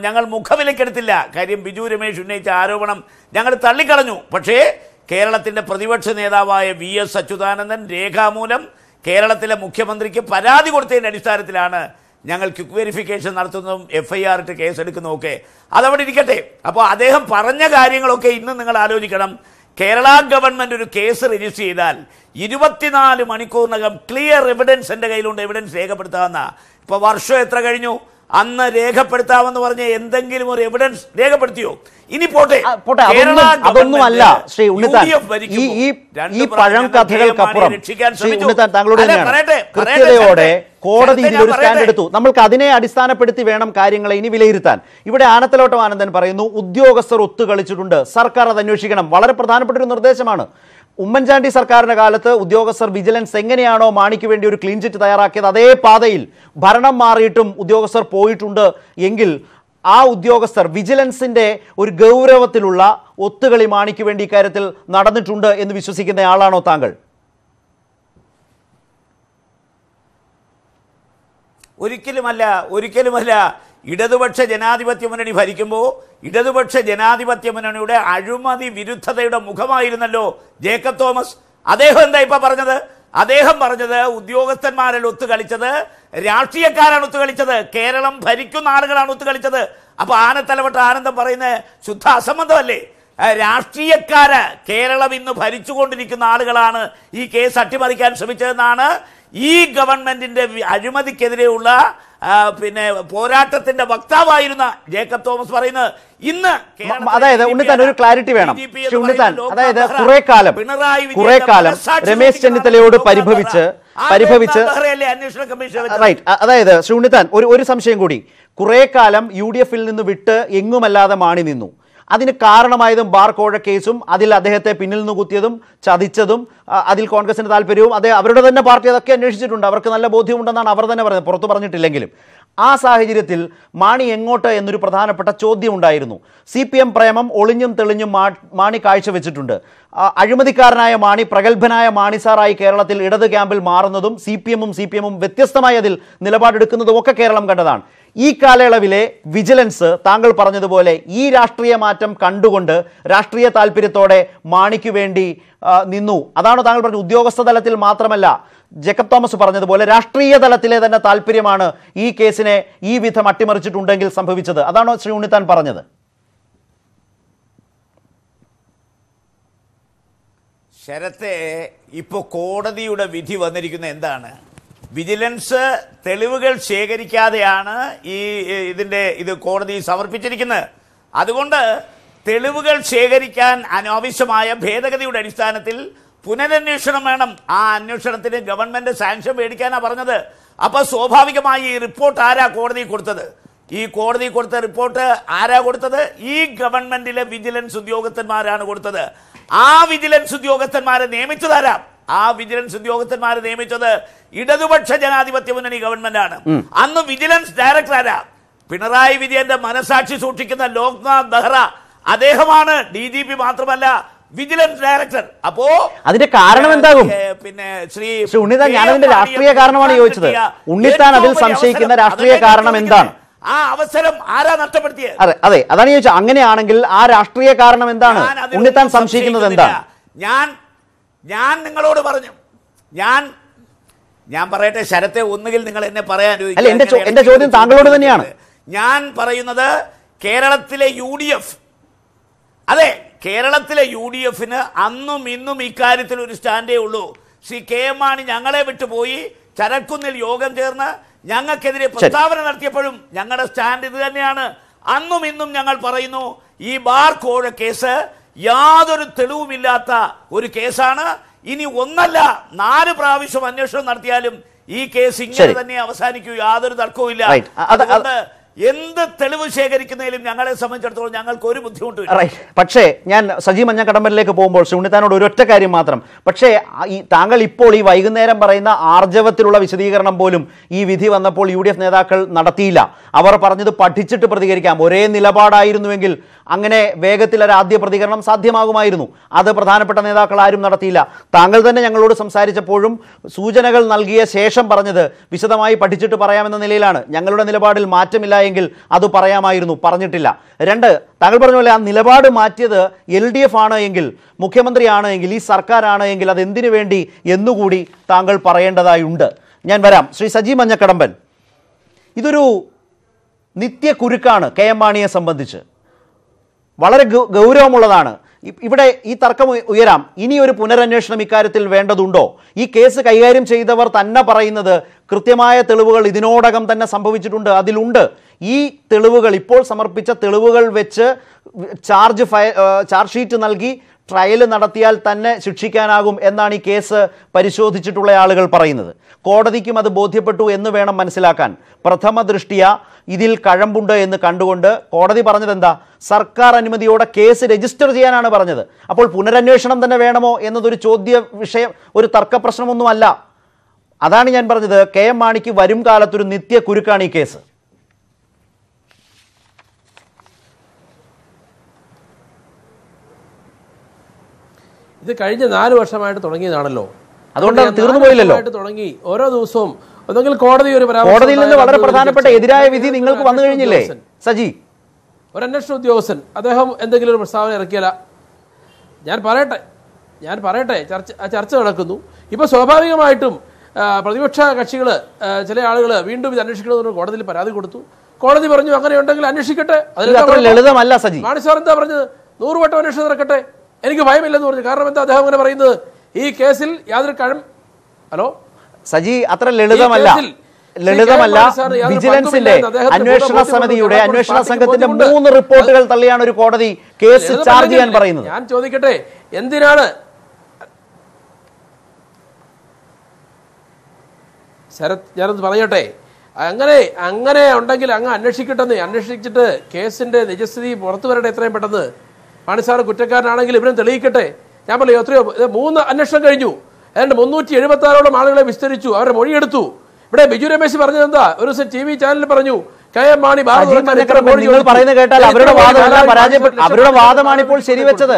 ഞങ്ങൾ മുഖവിലക്കെടുത്തില്ല. കാര്യം ബിജു രമേശ് ഉന്നയിച്ച ആരോപണം ഞങ്ങൾ തള്ളിക്കളഞ്ഞു. പക്ഷേ കേരളത്തിന്റെ പ്രതിപക്ഷ നേതാവായ വി എസ് അച്യുതാനന്ദൻ രേഖാമൂലം കേരളത്തിലെ മുഖ്യമന്ത്രിക്ക് പരാതി കൊടുത്തതിന്റെ അടിസ്ഥാനത്തിലാണ് ഞങ്ങൾ ക്വിക്ക് വെരിഫിക്കേഷൻ നടത്തുന്നതും എഫ് ഐ ആർ ഇട്ട് കേസെടുക്കുന്നതും ഒക്കെ അതവിടെ ഇരിക്കട്ടെ. അപ്പോൾ അദ്ദേഹം പറഞ്ഞ കാര്യങ്ങളൊക്കെ ഇന്ന് നിങ്ങൾ ആലോചിക്കണം. കേരള ഗവൺമെന്റ് ഒരു കേസ് രജിസ്റ്റർ ചെയ്താൽ ഇരുപത്തിനാല് മണിക്കൂറിനകം ക്ലിയർ എവിഡൻസ് എന്റെ കയ്യിലുണ്ട് എവിഡൻസ് രേഖപ്പെടുത്താവുന്ന ഇപ്പോൾ വർഷം എത്ര കഴിഞ്ഞു? അന്ന് രേഖപ്പെടുത്താമെന്ന് പറഞ്ഞ എന്തെങ്കിലും ഒരു എവിഡൻസ് രേഖപ്പെടുത്തിയോ? ഇനി പോട്ടെ. അതൊന്നുമല്ല പോട്ടെ. അതൊന്നും അതൊന്നും അല്ല ശ്രീ ഉണ്ണിത്താൻ. ഈ ഈ പഴം കഥകൾക്കപ്പുറം ശ്രീ ഉണ്ണിത്താൻ താങ്കളോട് തന്നെയാണ്. കൃത്യതയോടെ കോടതി ഒരു സ്റ്റാൻഡ്. എടുത്തു. നമ്മൾക്ക് അതിനെ അടിസ്ഥാനപ്പെടുത്തി വേണം കാര്യങ്ങളെ ഇനി വിലയിരുത്താൻ. ഇവിടെ ആനത്തലോട്ടം ആനന്ദൻ പറയുന്നു ഉദ്യോഗസ്ഥർ ഒത്തുകളിച്ചിട്ടുണ്ട്. സർക്കാർ അത് അന്വേഷിക്കണം. വളരെ പ്രധാനപ്പെട്ട ഒരു നിർദ്ദേശമാണ്. ഉമ്മൻചാണ്ടി സർക്കാരിന്റെ കാലത്ത് ഉദ്യോഗസ്ഥർ വിജിലൻസ് എങ്ങനെയാണോ മാണിക്ക് വേണ്ടി ഒരു ക്ലീൻ ചിറ്റ് തയ്യാറാക്കിയത് അതേ പാതയിൽ ഭരണം മാറിയിട്ടും ഉദ്യോഗസ്ഥർ പോയിട്ടുണ്ട് എങ്കിൽ ആ ഉദ്യോഗസ്ഥർ വിജിലൻസിന്റെ ഒരു ഗൗരവത്തിലുള്ള ഒത്തുകളി മാണിക്ക് വേണ്ടി ഇക്കാര്യത്തിൽ നടന്നിട്ടുണ്ട് എന്ന് വിശ്വസിക്കുന്ന ആളാണോ താങ്കൾ? ഒരിക്കലുമല്ല ഒരിക്കലുമല്ല. ഇടതുപക്ഷ ജനാധിപത്യ മുന്നണി ഭരിക്കുമ്പോൾ ഇടതുപക്ഷ ജനാധിപത്യ മുന്നണിയുടെ അഴിമതി വിരുദ്ധതയുടെ മുഖമായിരുന്നല്ലോ ജേക്കബ് തോമസ്. അദ്ദേഹം എന്താ ഇപ്പൊ പറഞ്ഞത്? അദ്ദേഹം പറഞ്ഞത് ഉദ്യോഗസ്ഥന്മാരിൽ ഒത്തുകളിച്ചത് രാഷ്ട്രീയക്കാരാണ് ഒത്തുകളിച്ചത്. കേരളം ഭരിക്കുന്ന ആളുകളാണ് ഒത്തുകളിച്ചത്. അപ്പൊ ആനത്തലവട്ട ആനന്ദം പറയുന്ന ശുദ്ധ അസംബന്ധമല്ലേ? രാഷ്ട്രീയക്കാര് കേരളം ഇന്ന് ഭരിച്ചുകൊണ്ടിരിക്കുന്ന ആളുകളാണ് ഈ കേസ് അട്ടിമറിക്കാൻ ശ്രമിച്ചതെന്നാണ് ഈ ഗവൺമെന്റിന്റെ അഴിമതിക്കെതിരെയുള്ള പിന്നെ പോരാട്ടത്തിന്റെ വക്താവായിരുന്ന ജേക്കബ് തോമസ് പറയുന്നത് ഇന്ന് അതായത് ഉണ്ണിത്താൻ ഒരു ക്ലാരിറ്റി വേണം. ഉണ്ണിത്താൻ അതായത് കുറെ കാലം പിണറായി കുറെ കാലം രമേശ് ചെന്നിത്തലയോട് പരിഭവിച്ച് പരിഭവിച്ച് റൈറ്റ് അതായത് ശ്രീ ഉണ്ണിത്താൻ ഒരു ഒരു സംശയം കൂടി. കുറെ കാലം യു ഡി എഫിൽ നിന്ന് വിട്ട് എങ്ങുമല്ലാതെ മാണി നിന്നു. അതിന് കാരണമായതും ബാർ കോഴ കേസും അതിൽ അദ്ദേഹത്തെ പിന്നിൽ നിന്ന് കുത്തിയതും ചതിച്ചതും അതിൽ കോൺഗ്രസിന്റെ താല്പര്യവും അതെ അവരുടെ തന്നെ പാർട്ടി അതൊക്കെ അന്വേഷിച്ചിട്ടുണ്ട്. അവർക്ക് നല്ല ബോധ്യമുണ്ടെന്നാണ് അവർ തന്നെ പറയുന്നത്. പുറത്തു പറഞ്ഞിട്ടില്ലെങ്കിലും. ആ സാഹചര്യത്തിൽ മാണി എങ്ങോട്ട് എന്നൊരു പ്രധാനപ്പെട്ട ചോദ്യം ഉണ്ടായിരുന്നു സി പി എം പ്രേമം ഒളിഞ്ഞും തെളിഞ്ഞും മാണി കാഴ്ചവെച്ചിട്ടുണ്ട്. അഴിമതിക്കാരനായ മാണി പ്രഗത്ഭനായ മാണി സാറായി കേരളത്തിൽ ഇടത് ക്യാമ്പിൽ മാറുന്നതും സി പി എമ്മും സി പി എമ്മും വ്യത്യസ്തമായി അതിൽ നിലപാടെടുക്കുന്നതും ഒക്കെ കേരളം കണ്ടതാണ്. ഈ കാലയളവിലെ വിജിലൻസ് താങ്കൾ പറഞ്ഞതുപോലെ ഈ രാഷ്ട്രീയ മാറ്റം കണ്ടുകൊണ്ട് രാഷ്ട്രീയ താല്പര്യത്തോടെ മാണിക്ക് വേണ്ടി നിന്നു. അതാണ് താങ്കൾ പറഞ്ഞ ഉദ്യോഗസ്ഥ തലത്തിൽ മാത്രമല്ല ജേക്കബ് തോമസ് പറഞ്ഞതുപോലെ രാഷ്ട്രീയ തലത്തിലെ തന്നെ താല്പര്യമാണ് ഈ കേസിനെ ഈ വിധം അട്ടിമറിച്ചിട്ടുണ്ടെങ്കിൽ സംഭവിച്ചത്. അതാണോ ശ്രീ ഉണ്ണിത്താൻ പറഞ്ഞത്? ശരത്തെ ഇപ്പോൾ കോടതിയുടെ വിധി വന്നിരിക്കുന്ന എന്താണ്? വിജിലൻസ് തെളിവുകൾ ശേഖരിക്കാതെയാണ് ഈ ഇതിന്റെ ഇത് കോടതി സമർപ്പിച്ചിരിക്കുന്നത്. അതുകൊണ്ട് തെളിവുകൾ ശേഖരിക്കാൻ അനാവശ്യമായ ഭേദഗതിയുടെ അടിസ്ഥാനത്തിൽ പുനരന്വേഷണം വേണം. ആ അന്വേഷണത്തിന് ഗവൺമെന്റ് സാങ്ഷൻ മേടിക്കാനാ പറഞ്ഞത്. അപ്പോൾ സ്വാഭാവികമായി ഈ റിപ്പോർട്ട് ആരാ കോടതി കൊടുത്തത്? ഈ കോടതി കൊടുത്ത റിപ്പോർട്ട് ആരാ കൊടുത്തത്? ഈ ഗവൺമെന്റിലെ വിജിലൻസ് ഉദ്യോഗസ്ഥന്മാരാണ് കൊടുത്തത്. ആ വിജിലൻസ് ഉദ്യോഗസ്ഥന്മാരെ നിയമിച്ചതാരാ ആ വിജിലൻസ് ഉദ്യോഗസ്ഥന്മാരെ നിയമിച്ചത് ഇടതുപക്ഷ ജനാധിപത്യ മുന്നണി ഗവൺമെന്റ് ആണ് അന്ന് വിജിലൻസ് ഡയറക്ടർ ആരാ? പിണറായി വിജയന്റെ മനസാക്ഷി സൂക്ഷിക്കുന്ന ലോക്നാഥ് ബെഹ്റ. അദ്ദേഹമാണ് ഡി ജി പി മാത്രമല്ല വിജിലൻസ് ഡയറക്ടർ. അപ്പോ അതിന്റെ കാരണം എന്താകും? പിന്നെ ശ്രീ ശ്രീ ഉണ്ണിത്താൻ അതിന്റെ രാഷ്ട്രീയ കാരണമാണ് ചോദിച്ചത്. ഉണ്ണിത്താൻ അതിൽ സംശയിക്കുന്ന രാഷ്ട്രീയ കാരണം എന്താണ്? ആ അവസരം ആരാ നഷ്ടപ്പെടുത്തിയത്? അതെ അതെ അതാണ് ചോദിച്ചത്. അങ്ങനെയാണെങ്കിൽ ആ രാഷ്ട്രീയ കാരണം എന്താണ്? ഉണ്ണിത്താൻ സംശയിക്കുന്നത് എന്താണ്? ഞാൻ ഞാൻ നിങ്ങളോട് പറഞ്ഞു. ഞാൻ ഞാൻ പറയട്ടെ ശരത്തെ ഒന്നുകിൽ നിങ്ങൾ എന്നെ പറയാൻ എന്റെ ചോദ്യം താങ്കളോട് തന്നെയാണ്. ഞാൻ പറയുന്നത് കേരളത്തിലെ യു ഡി എഫ് അതെ കേരളത്തിലെ യു ഡി എഫിന് അന്നും ഇന്നും ഇക്കാര്യത്തിൽ ഒരു സ്റ്റാൻഡേ ഉള്ളൂ. ശ്രീ കെ എം മാണി ഞങ്ങളെ വിട്ടുപോയി ചരക്കുന്നിൽ യോഗം ചേർന്ന് ഞങ്ങൾക്കെതിരെ പ്രസ്താവന നടത്തിയപ്പോഴും ഞങ്ങളുടെ സ്റ്റാൻഡ് ഇത് തന്നെയാണ്. അന്നും ഇന്നും ഞങ്ങൾ പറയുന്നു ഈ ബാർ കോഴ കേസ് യാതൊരു തെളിവുമില്ലാത്ത ഒരു കേസാണ്. ഇനി ഒന്നല്ല നാല് പ്രാവശ്യം അന്വേഷണം നടത്തിയാലും ഈ കേസ് ഇങ്ങനെ തന്നെ അവസാനിക്കൂ. യാതൊരു തർക്കവും ഇല്ല. അതുകൊണ്ട് എന്ത് തെളിവ് ശേഖരിക്കുന്നതിലും ഞങ്ങളെ സംബന്ധിച്ചിടത്തോളം ഞങ്ങൾക്ക് ഒരു ബുദ്ധിമുട്ടും പക്ഷേ ഞാൻ സജി മഞ്ഞക്കടമ്പലിലേക്ക് പോകുമ്പോൾ സുനിതാനോട് ഒരൊറ്റ കാര്യം മാത്രം. പക്ഷേ ഈ താങ്കൾ ഇപ്പോൾ ഈ വൈകുന്നേരം പറയുന്ന ആർജവത്തിലുള്ള വിശദീകരണം പോലും ഈ വിധി വന്നപ്പോൾ യു ഡി എഫ് നേതാക്കൾ നടത്തിയില്ല. അവർ പറഞ്ഞത് പഠിച്ചിട്ട് പ്രതികരിക്കാം. ഒരേ നിലപാടായിരുന്നുവെങ്കിൽ അങ്ങനെ വേഗത്തിൽ ഒരു ആദ്യ പ്രതികരണം സാധ്യമാകുമായിരുന്നു. അത് പ്രധാനപ്പെട്ട നേതാക്കൾ ആരും നടത്തിയില്ല. താങ്കൾ തന്നെ ഞങ്ങളോട് സംസാരിച്ചപ്പോഴും സൂചനകൾ നൽകിയ ശേഷം പറഞ്ഞത് വിശദമായി പഠിച്ചിട്ട് പറയാമെന്ന നിലയിലാണ്. ഞങ്ങളുടെ നിലപാടിൽ മാറ്റമില്ല എങ്കിൽ അത് പറയാമായിരുന്നു പറഞ്ഞിട്ടില്ല. രണ്ട് താങ്കൾ പറഞ്ഞ പോലെ ആ നിലപാട് മാറ്റിയത് എൽ ഡി എഫ് ആണ് എങ്കിൽ മുഖ്യമന്ത്രിയാണ് എങ്കിൽ ഈ സർക്കാരാണ് എങ്കിൽ അത് എന്തിനു വേണ്ടി എന്നുകൂടി താങ്കൾ പറയേണ്ടതായുണ്ട്. ഞാൻ വരാം. ശ്രീ സജി മഞ്ഞക്കടമ്പൻ ഇതൊരു നിത്യ കുരുക്കാണ് കെ എം മാണിയെ സംബന്ധിച്ച്. വളരെ ഗൗരവമുള്ളതാണ്. ഇവിടെ ഈ തർക്കം ഉയരാം. ഇനി ഒരു പുനരന്വേഷണം ഇക്കാര്യത്തിൽ വേണ്ടതുണ്ടോ? ഈ കേസ് കൈകാര്യം ചെയ്തവർ തന്നെ പറയുന്നത് കൃത്യമായ തെളിവുകൾ ഇതിനോടകം തന്നെ സംഭവിച്ചിട്ടുണ്ട് അതിലുണ്ട്. ഈ തെളിവുകൾ ഇപ്പോൾ സമർപ്പിച്ച തെളിവുകൾ വെച്ച് ചാർജ് ഫയ ചാർജ് ഷീറ്റ് നൽകി ട്രയൽ നടത്തിയാൽ തന്നെ ശിക്ഷിക്കാനാകും എന്നാണ് ഈ കേസ് പരിശോധിച്ചിട്ടുള്ള ആളുകൾ പറയുന്നത്. കോടതിക്കും അത് ബോധ്യപ്പെട്ടു എന്ന് വേണം മനസ്സിലാക്കാൻ. പ്രഥമ ദൃഷ്ടിയ ഇതിൽ കഴമ്പുണ്ട് എന്ന് കണ്ടുകൊണ്ട് കോടതി പറഞ്ഞത് എന്താ? സർക്കാർ അനുമതിയോടെ കേസ് രജിസ്റ്റർ ചെയ്യാനാണ് പറഞ്ഞത്. അപ്പോൾ പുനരന്വേഷണം തന്നെ വേണമോ എന്നതൊരു ചോദ്യ വിഷയം ഒരു തർക്ക പ്രശ്നമൊന്നുമല്ല അതാണ് ഞാൻ പറഞ്ഞത്. കെ എം മാണിക്ക് വരും കാലത്തൊരു നിത്യ കുരുക്കാണ് ഈ കേസ്. ഇത് കഴിഞ്ഞ നാല് വർഷമായിട്ട് തുടങ്ങിയതാണല്ലോ. അതുകൊണ്ടാണ് തീർന്നു പോയില്ലല്ലോ. തുടങ്ങി. ഓരോ ദിവസവും ഒന്നെങ്കിൽ കോടതി ഒരു കോടതിയിൽ നിന്ന് വളരെ പ്രധാനപ്പെട്ട എതിരായ വിധി നിങ്ങൾക്ക് വന്നു കഴിഞ്ഞില്ലേ? സജി. ഒരു അന്വേഷണ ഉദ്യോഗസ്ഥൻ. അദ്ദേഹം എന്തെങ്കിലും ഒരു പ്രസ്താവന ഇറക്കിയല്ല ഞാൻ പറയട്ടെ. ഞാൻ പറയട്ടെ. ചർച്ച ആ ചർച്ച നടക്കുന്നു. ഇപ്പൊ സ്വാഭാവികമായിട്ടും പ്രതിപക്ഷ കക്ഷികൾ ചില ആളുകൾ വീണ്ടും ഇത് അന്വേഷിക്കണമെന്ന് കോടതിയിൽ പരാതി കൊടുത്തു. കോടതി പറഞ്ഞു അങ്ങനെ ഉണ്ടെങ്കിൽ അന്വേഷിക്കട്ടെ? ലളിതമല്ല സജി. മാണി സാർ എന്താ പറഞ്ഞത്? നൂറ് വട്ടം അന്വേഷണം നടക്കട്ടെ. എനിക്ക് ഭയമില്ലെന്ന് പറഞ്ഞു. കാരണം എന്താ അദ്ദേഹം അങ്ങനെ പറയുന്നത്? ഈ കേസിൽ യാതൊരു കഴം ഹലോ? സജി അത്ര ലളിതമല്ല. ലളിതമല്ല വിജിലൻസിന്റെ അന്വേഷണ സമിതിയുടെ അന്വേഷണ സംഘത്തിന്റെ മൂന്ന് റിപ്പോർട്ടുകൾ തള്ളിയാണ് ഒരു കോടതി കേസ് ചാർജ് ചെയ്യാൻ പറയുന്നത്. ഞാൻ ചോദിക്കട്ടെ എന്തിനാണ് ശരത് ഞാനൊന്ന് പറയട്ടെ. അങ്ങനെ അങ്ങനെ ഉണ്ടെങ്കിൽ അങ്ങ് അന്വേഷിക്കട്ടെന്ന്. അന്വേഷിച്ചിട്ട് കേസിന്റെ നിജസ്ഥിതി പുറത്തു വരട്ടെ എത്രയും പെട്ടെന്ന്. മാണിസാറ് കുറ്റക്കാരനാണെങ്കിൽ ഇവരും തെളിയിക്കട്ടെ. ഞാൻ പറയും എത്രയോ മൂന്ന് അന്വേഷണം കഴിഞ്ഞു. ഏതാണ്ട് മുന്നൂറ്റി എഴുപത്തി ആറോളം ആളുകളെ വിസ്തരിച്ചു അവരുടെ മൊഴിയെടുത്തു. ഇവിടെ ബിജു രമേശ് പറഞ്ഞത് എന്താ ഒരു ദിവസം ടി വി ചാനലിൽ പറഞ്ഞു കെ എം മാണി. പറയുന്നത് കേട്ടാൽ അവരുടെ വാദമല്ല പരാജയപ്പെട്ടു അവരുടെ വാദമാണ് ഇപ്പോൾ ശരിവെച്ചത്.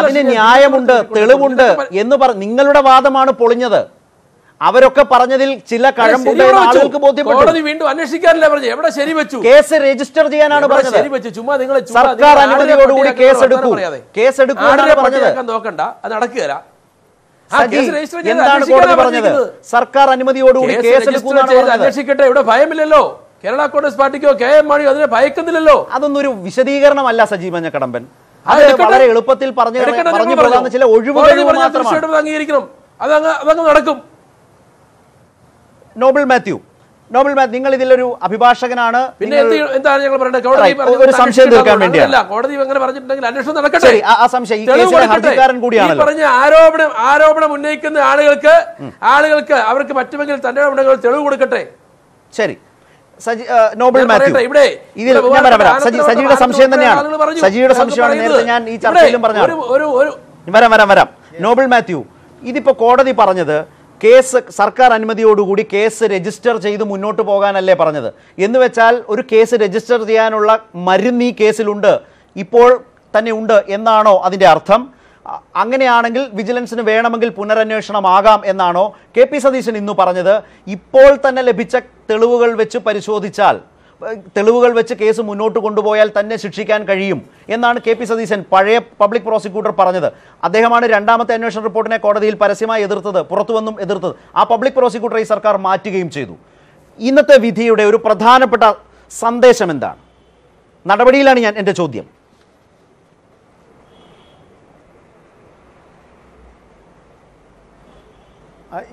അതിന് ന്യായമുണ്ട് തെളിവുണ്ട് എന്ന് പറ നിങ്ങളുടെ വാദമാണ് പൊളിഞ്ഞത്. അവരൊക്കെ പറഞ്ഞതിൽ ചില കഴമ്പുണ്ട് ശരി എന്ന് ഇവിടെ വെച്ചു. ആളുകൾക്ക് ബോധ്യപ്പെട്ടു. വീണ്ടും അന്വേഷിക്കാനല്ല പറഞ്ഞു. എവിടെ ശരി വെച്ചു? കേസ് രജിസ്റ്റർ ചെയ്യാനാണ് പറഞ്ഞത്. ശരി വെച്ചു? ചുമ്മാ നിങ്ങൾ സർക്കാർ അനുമതിയോടുകൂടി കേസ് എടുക്കൂ. കേസ് എടുക്കൂ എന്നാണ് പറഞ്ഞത്. നോക്കണ്ട? അത് നടക്കുകയല്ല. എന്താണ് കോടതി പറഞ്ഞത്. സർക്കാർ അനുമതിയോടുകൂടി കേസ് എടുക്കുമെന്നാണ് അന്വേഷിക്കട്ടെ. ഇവിടെ ഭയമില്ലല്ലോ കേരള കോൺഗ്രസ് പാർട്ടിക്കോ കെ എം മാണിയോ അതിനെ ഭയക്കുന്നില്ലല്ലോ. അതൊന്നും ഒരു വിശദീകരണമല്ല സജി കടമ്പൻ അത് വളരെ എളുപ്പത്തിൽ പറഞ്ഞു പറഞ്ഞു പോകാവുന്ന ചില ഒഴിവുകൾ മാത്രമാണ്. അംഗീകരിക്കണം അതങ്ങ് അതങ്ങ് നടക്കും. നോബൽ മാത്യു നോബൽ മാത്യു നിങ്ങൾ ഇതിലൊരു അഭിഭാഷകനാണ്. പിന്നെ? എന്താണ് ഞങ്ങൾ കോടതി ഒരു സംശയം തീർക്കാൻ അന്വേഷിക്കണം. വേണ്ടിയാണ്. അതല്ല, കോടതി അങ്ങനെ പറഞ്ഞിട്ടുണ്ടെങ്കിൽ അന്വേഷണം നടക്കട്ടെ. ശരി, ആ- സംശയം. ഹർജിക്കാരൻ കൂടിയാണല്ലോ. പറഞ്ഞ ആരോപണം ആരോപണം ഉന്നയിക്കുന്ന ആളുകൾക്ക് ആളുകൾക്ക് അവർക്ക് പറ്റുമെങ്കിൽ തന്റെ ഉണ്ടെങ്കിൽ തെളിവ് കൊടുക്കട്ടെ. ശരി. സജി ആ, നോബൽ മാത്യു ഇതിൽ ഞാൻ വരാം വരാം. സജി സജിയുടെ സംശയം തന്നെയാണ്. സജിയുടെ സംശയമാണ് നേരത്തെ ഞാൻ ഈ ചർച്ചയിലും പറഞ്ഞു വരാം വരാം വരാം. നോബൽ മാത്യു ഇതിപ്പോ കോടതി പറഞ്ഞത് കേസ് സർക്കാർ അനുമതിയോടുകൂടി കേസ് രജിസ്റ്റർ ചെയ്ത് മുന്നോട്ട് പോകാനല്ലേ പറഞ്ഞത്? എന്ന് വെച്ചാൽ ഒരു കേസ് രജിസ്റ്റർ ചെയ്യാനുള്ള മരുന്ന് ഈ കേസിലുണ്ട്. ഇപ്പോൾ തന്നെ ഉണ്ട് എന്നാണോ അതിന്റെ അർത്ഥം? അങ്ങനെയാണെങ്കിൽ വിജിലൻസിന് വേണമെങ്കിൽ പുനരന്വേഷണമാകാം എന്നാണോ കെ പി സതീശൻ ഇന്ന് പറഞ്ഞത്. ഇപ്പോൾ തന്നെ ലഭിച്ച തെളിവുകൾ വെച്ച് പരിശോധിച്ചാൽ തെളിവുകൾ വെച്ച് കേസ് മുന്നോട്ട് കൊണ്ടുപോയാൽ തന്നെ ശിക്ഷിക്കാൻ കഴിയും എന്നാണ് കെ പി സതീശൻ പഴയ പബ്ലിക് പ്രോസിക്യൂട്ടർ പറഞ്ഞത്. അദ്ദേഹമാണ് രണ്ടാമത്തെ അന്വേഷണ റിപ്പോർട്ടിനെ കോടതിയിൽ പരസ്യമായി എതിർത്തത് പുറത്തുവന്നും എതിർത്തത്. ആ പബ്ലിക് പ്രോസിക്യൂട്ടറെ ഈ സർക്കാർ മാറ്റുകയും ചെയ്തു. ഇന്നത്തെ വിധിയുടെ ഒരു പ്രധാനപ്പെട്ട സന്ദേശം എന്താണ്? നടപടിയിലാണ് ഞാൻ എന്റെ ചോദ്യം.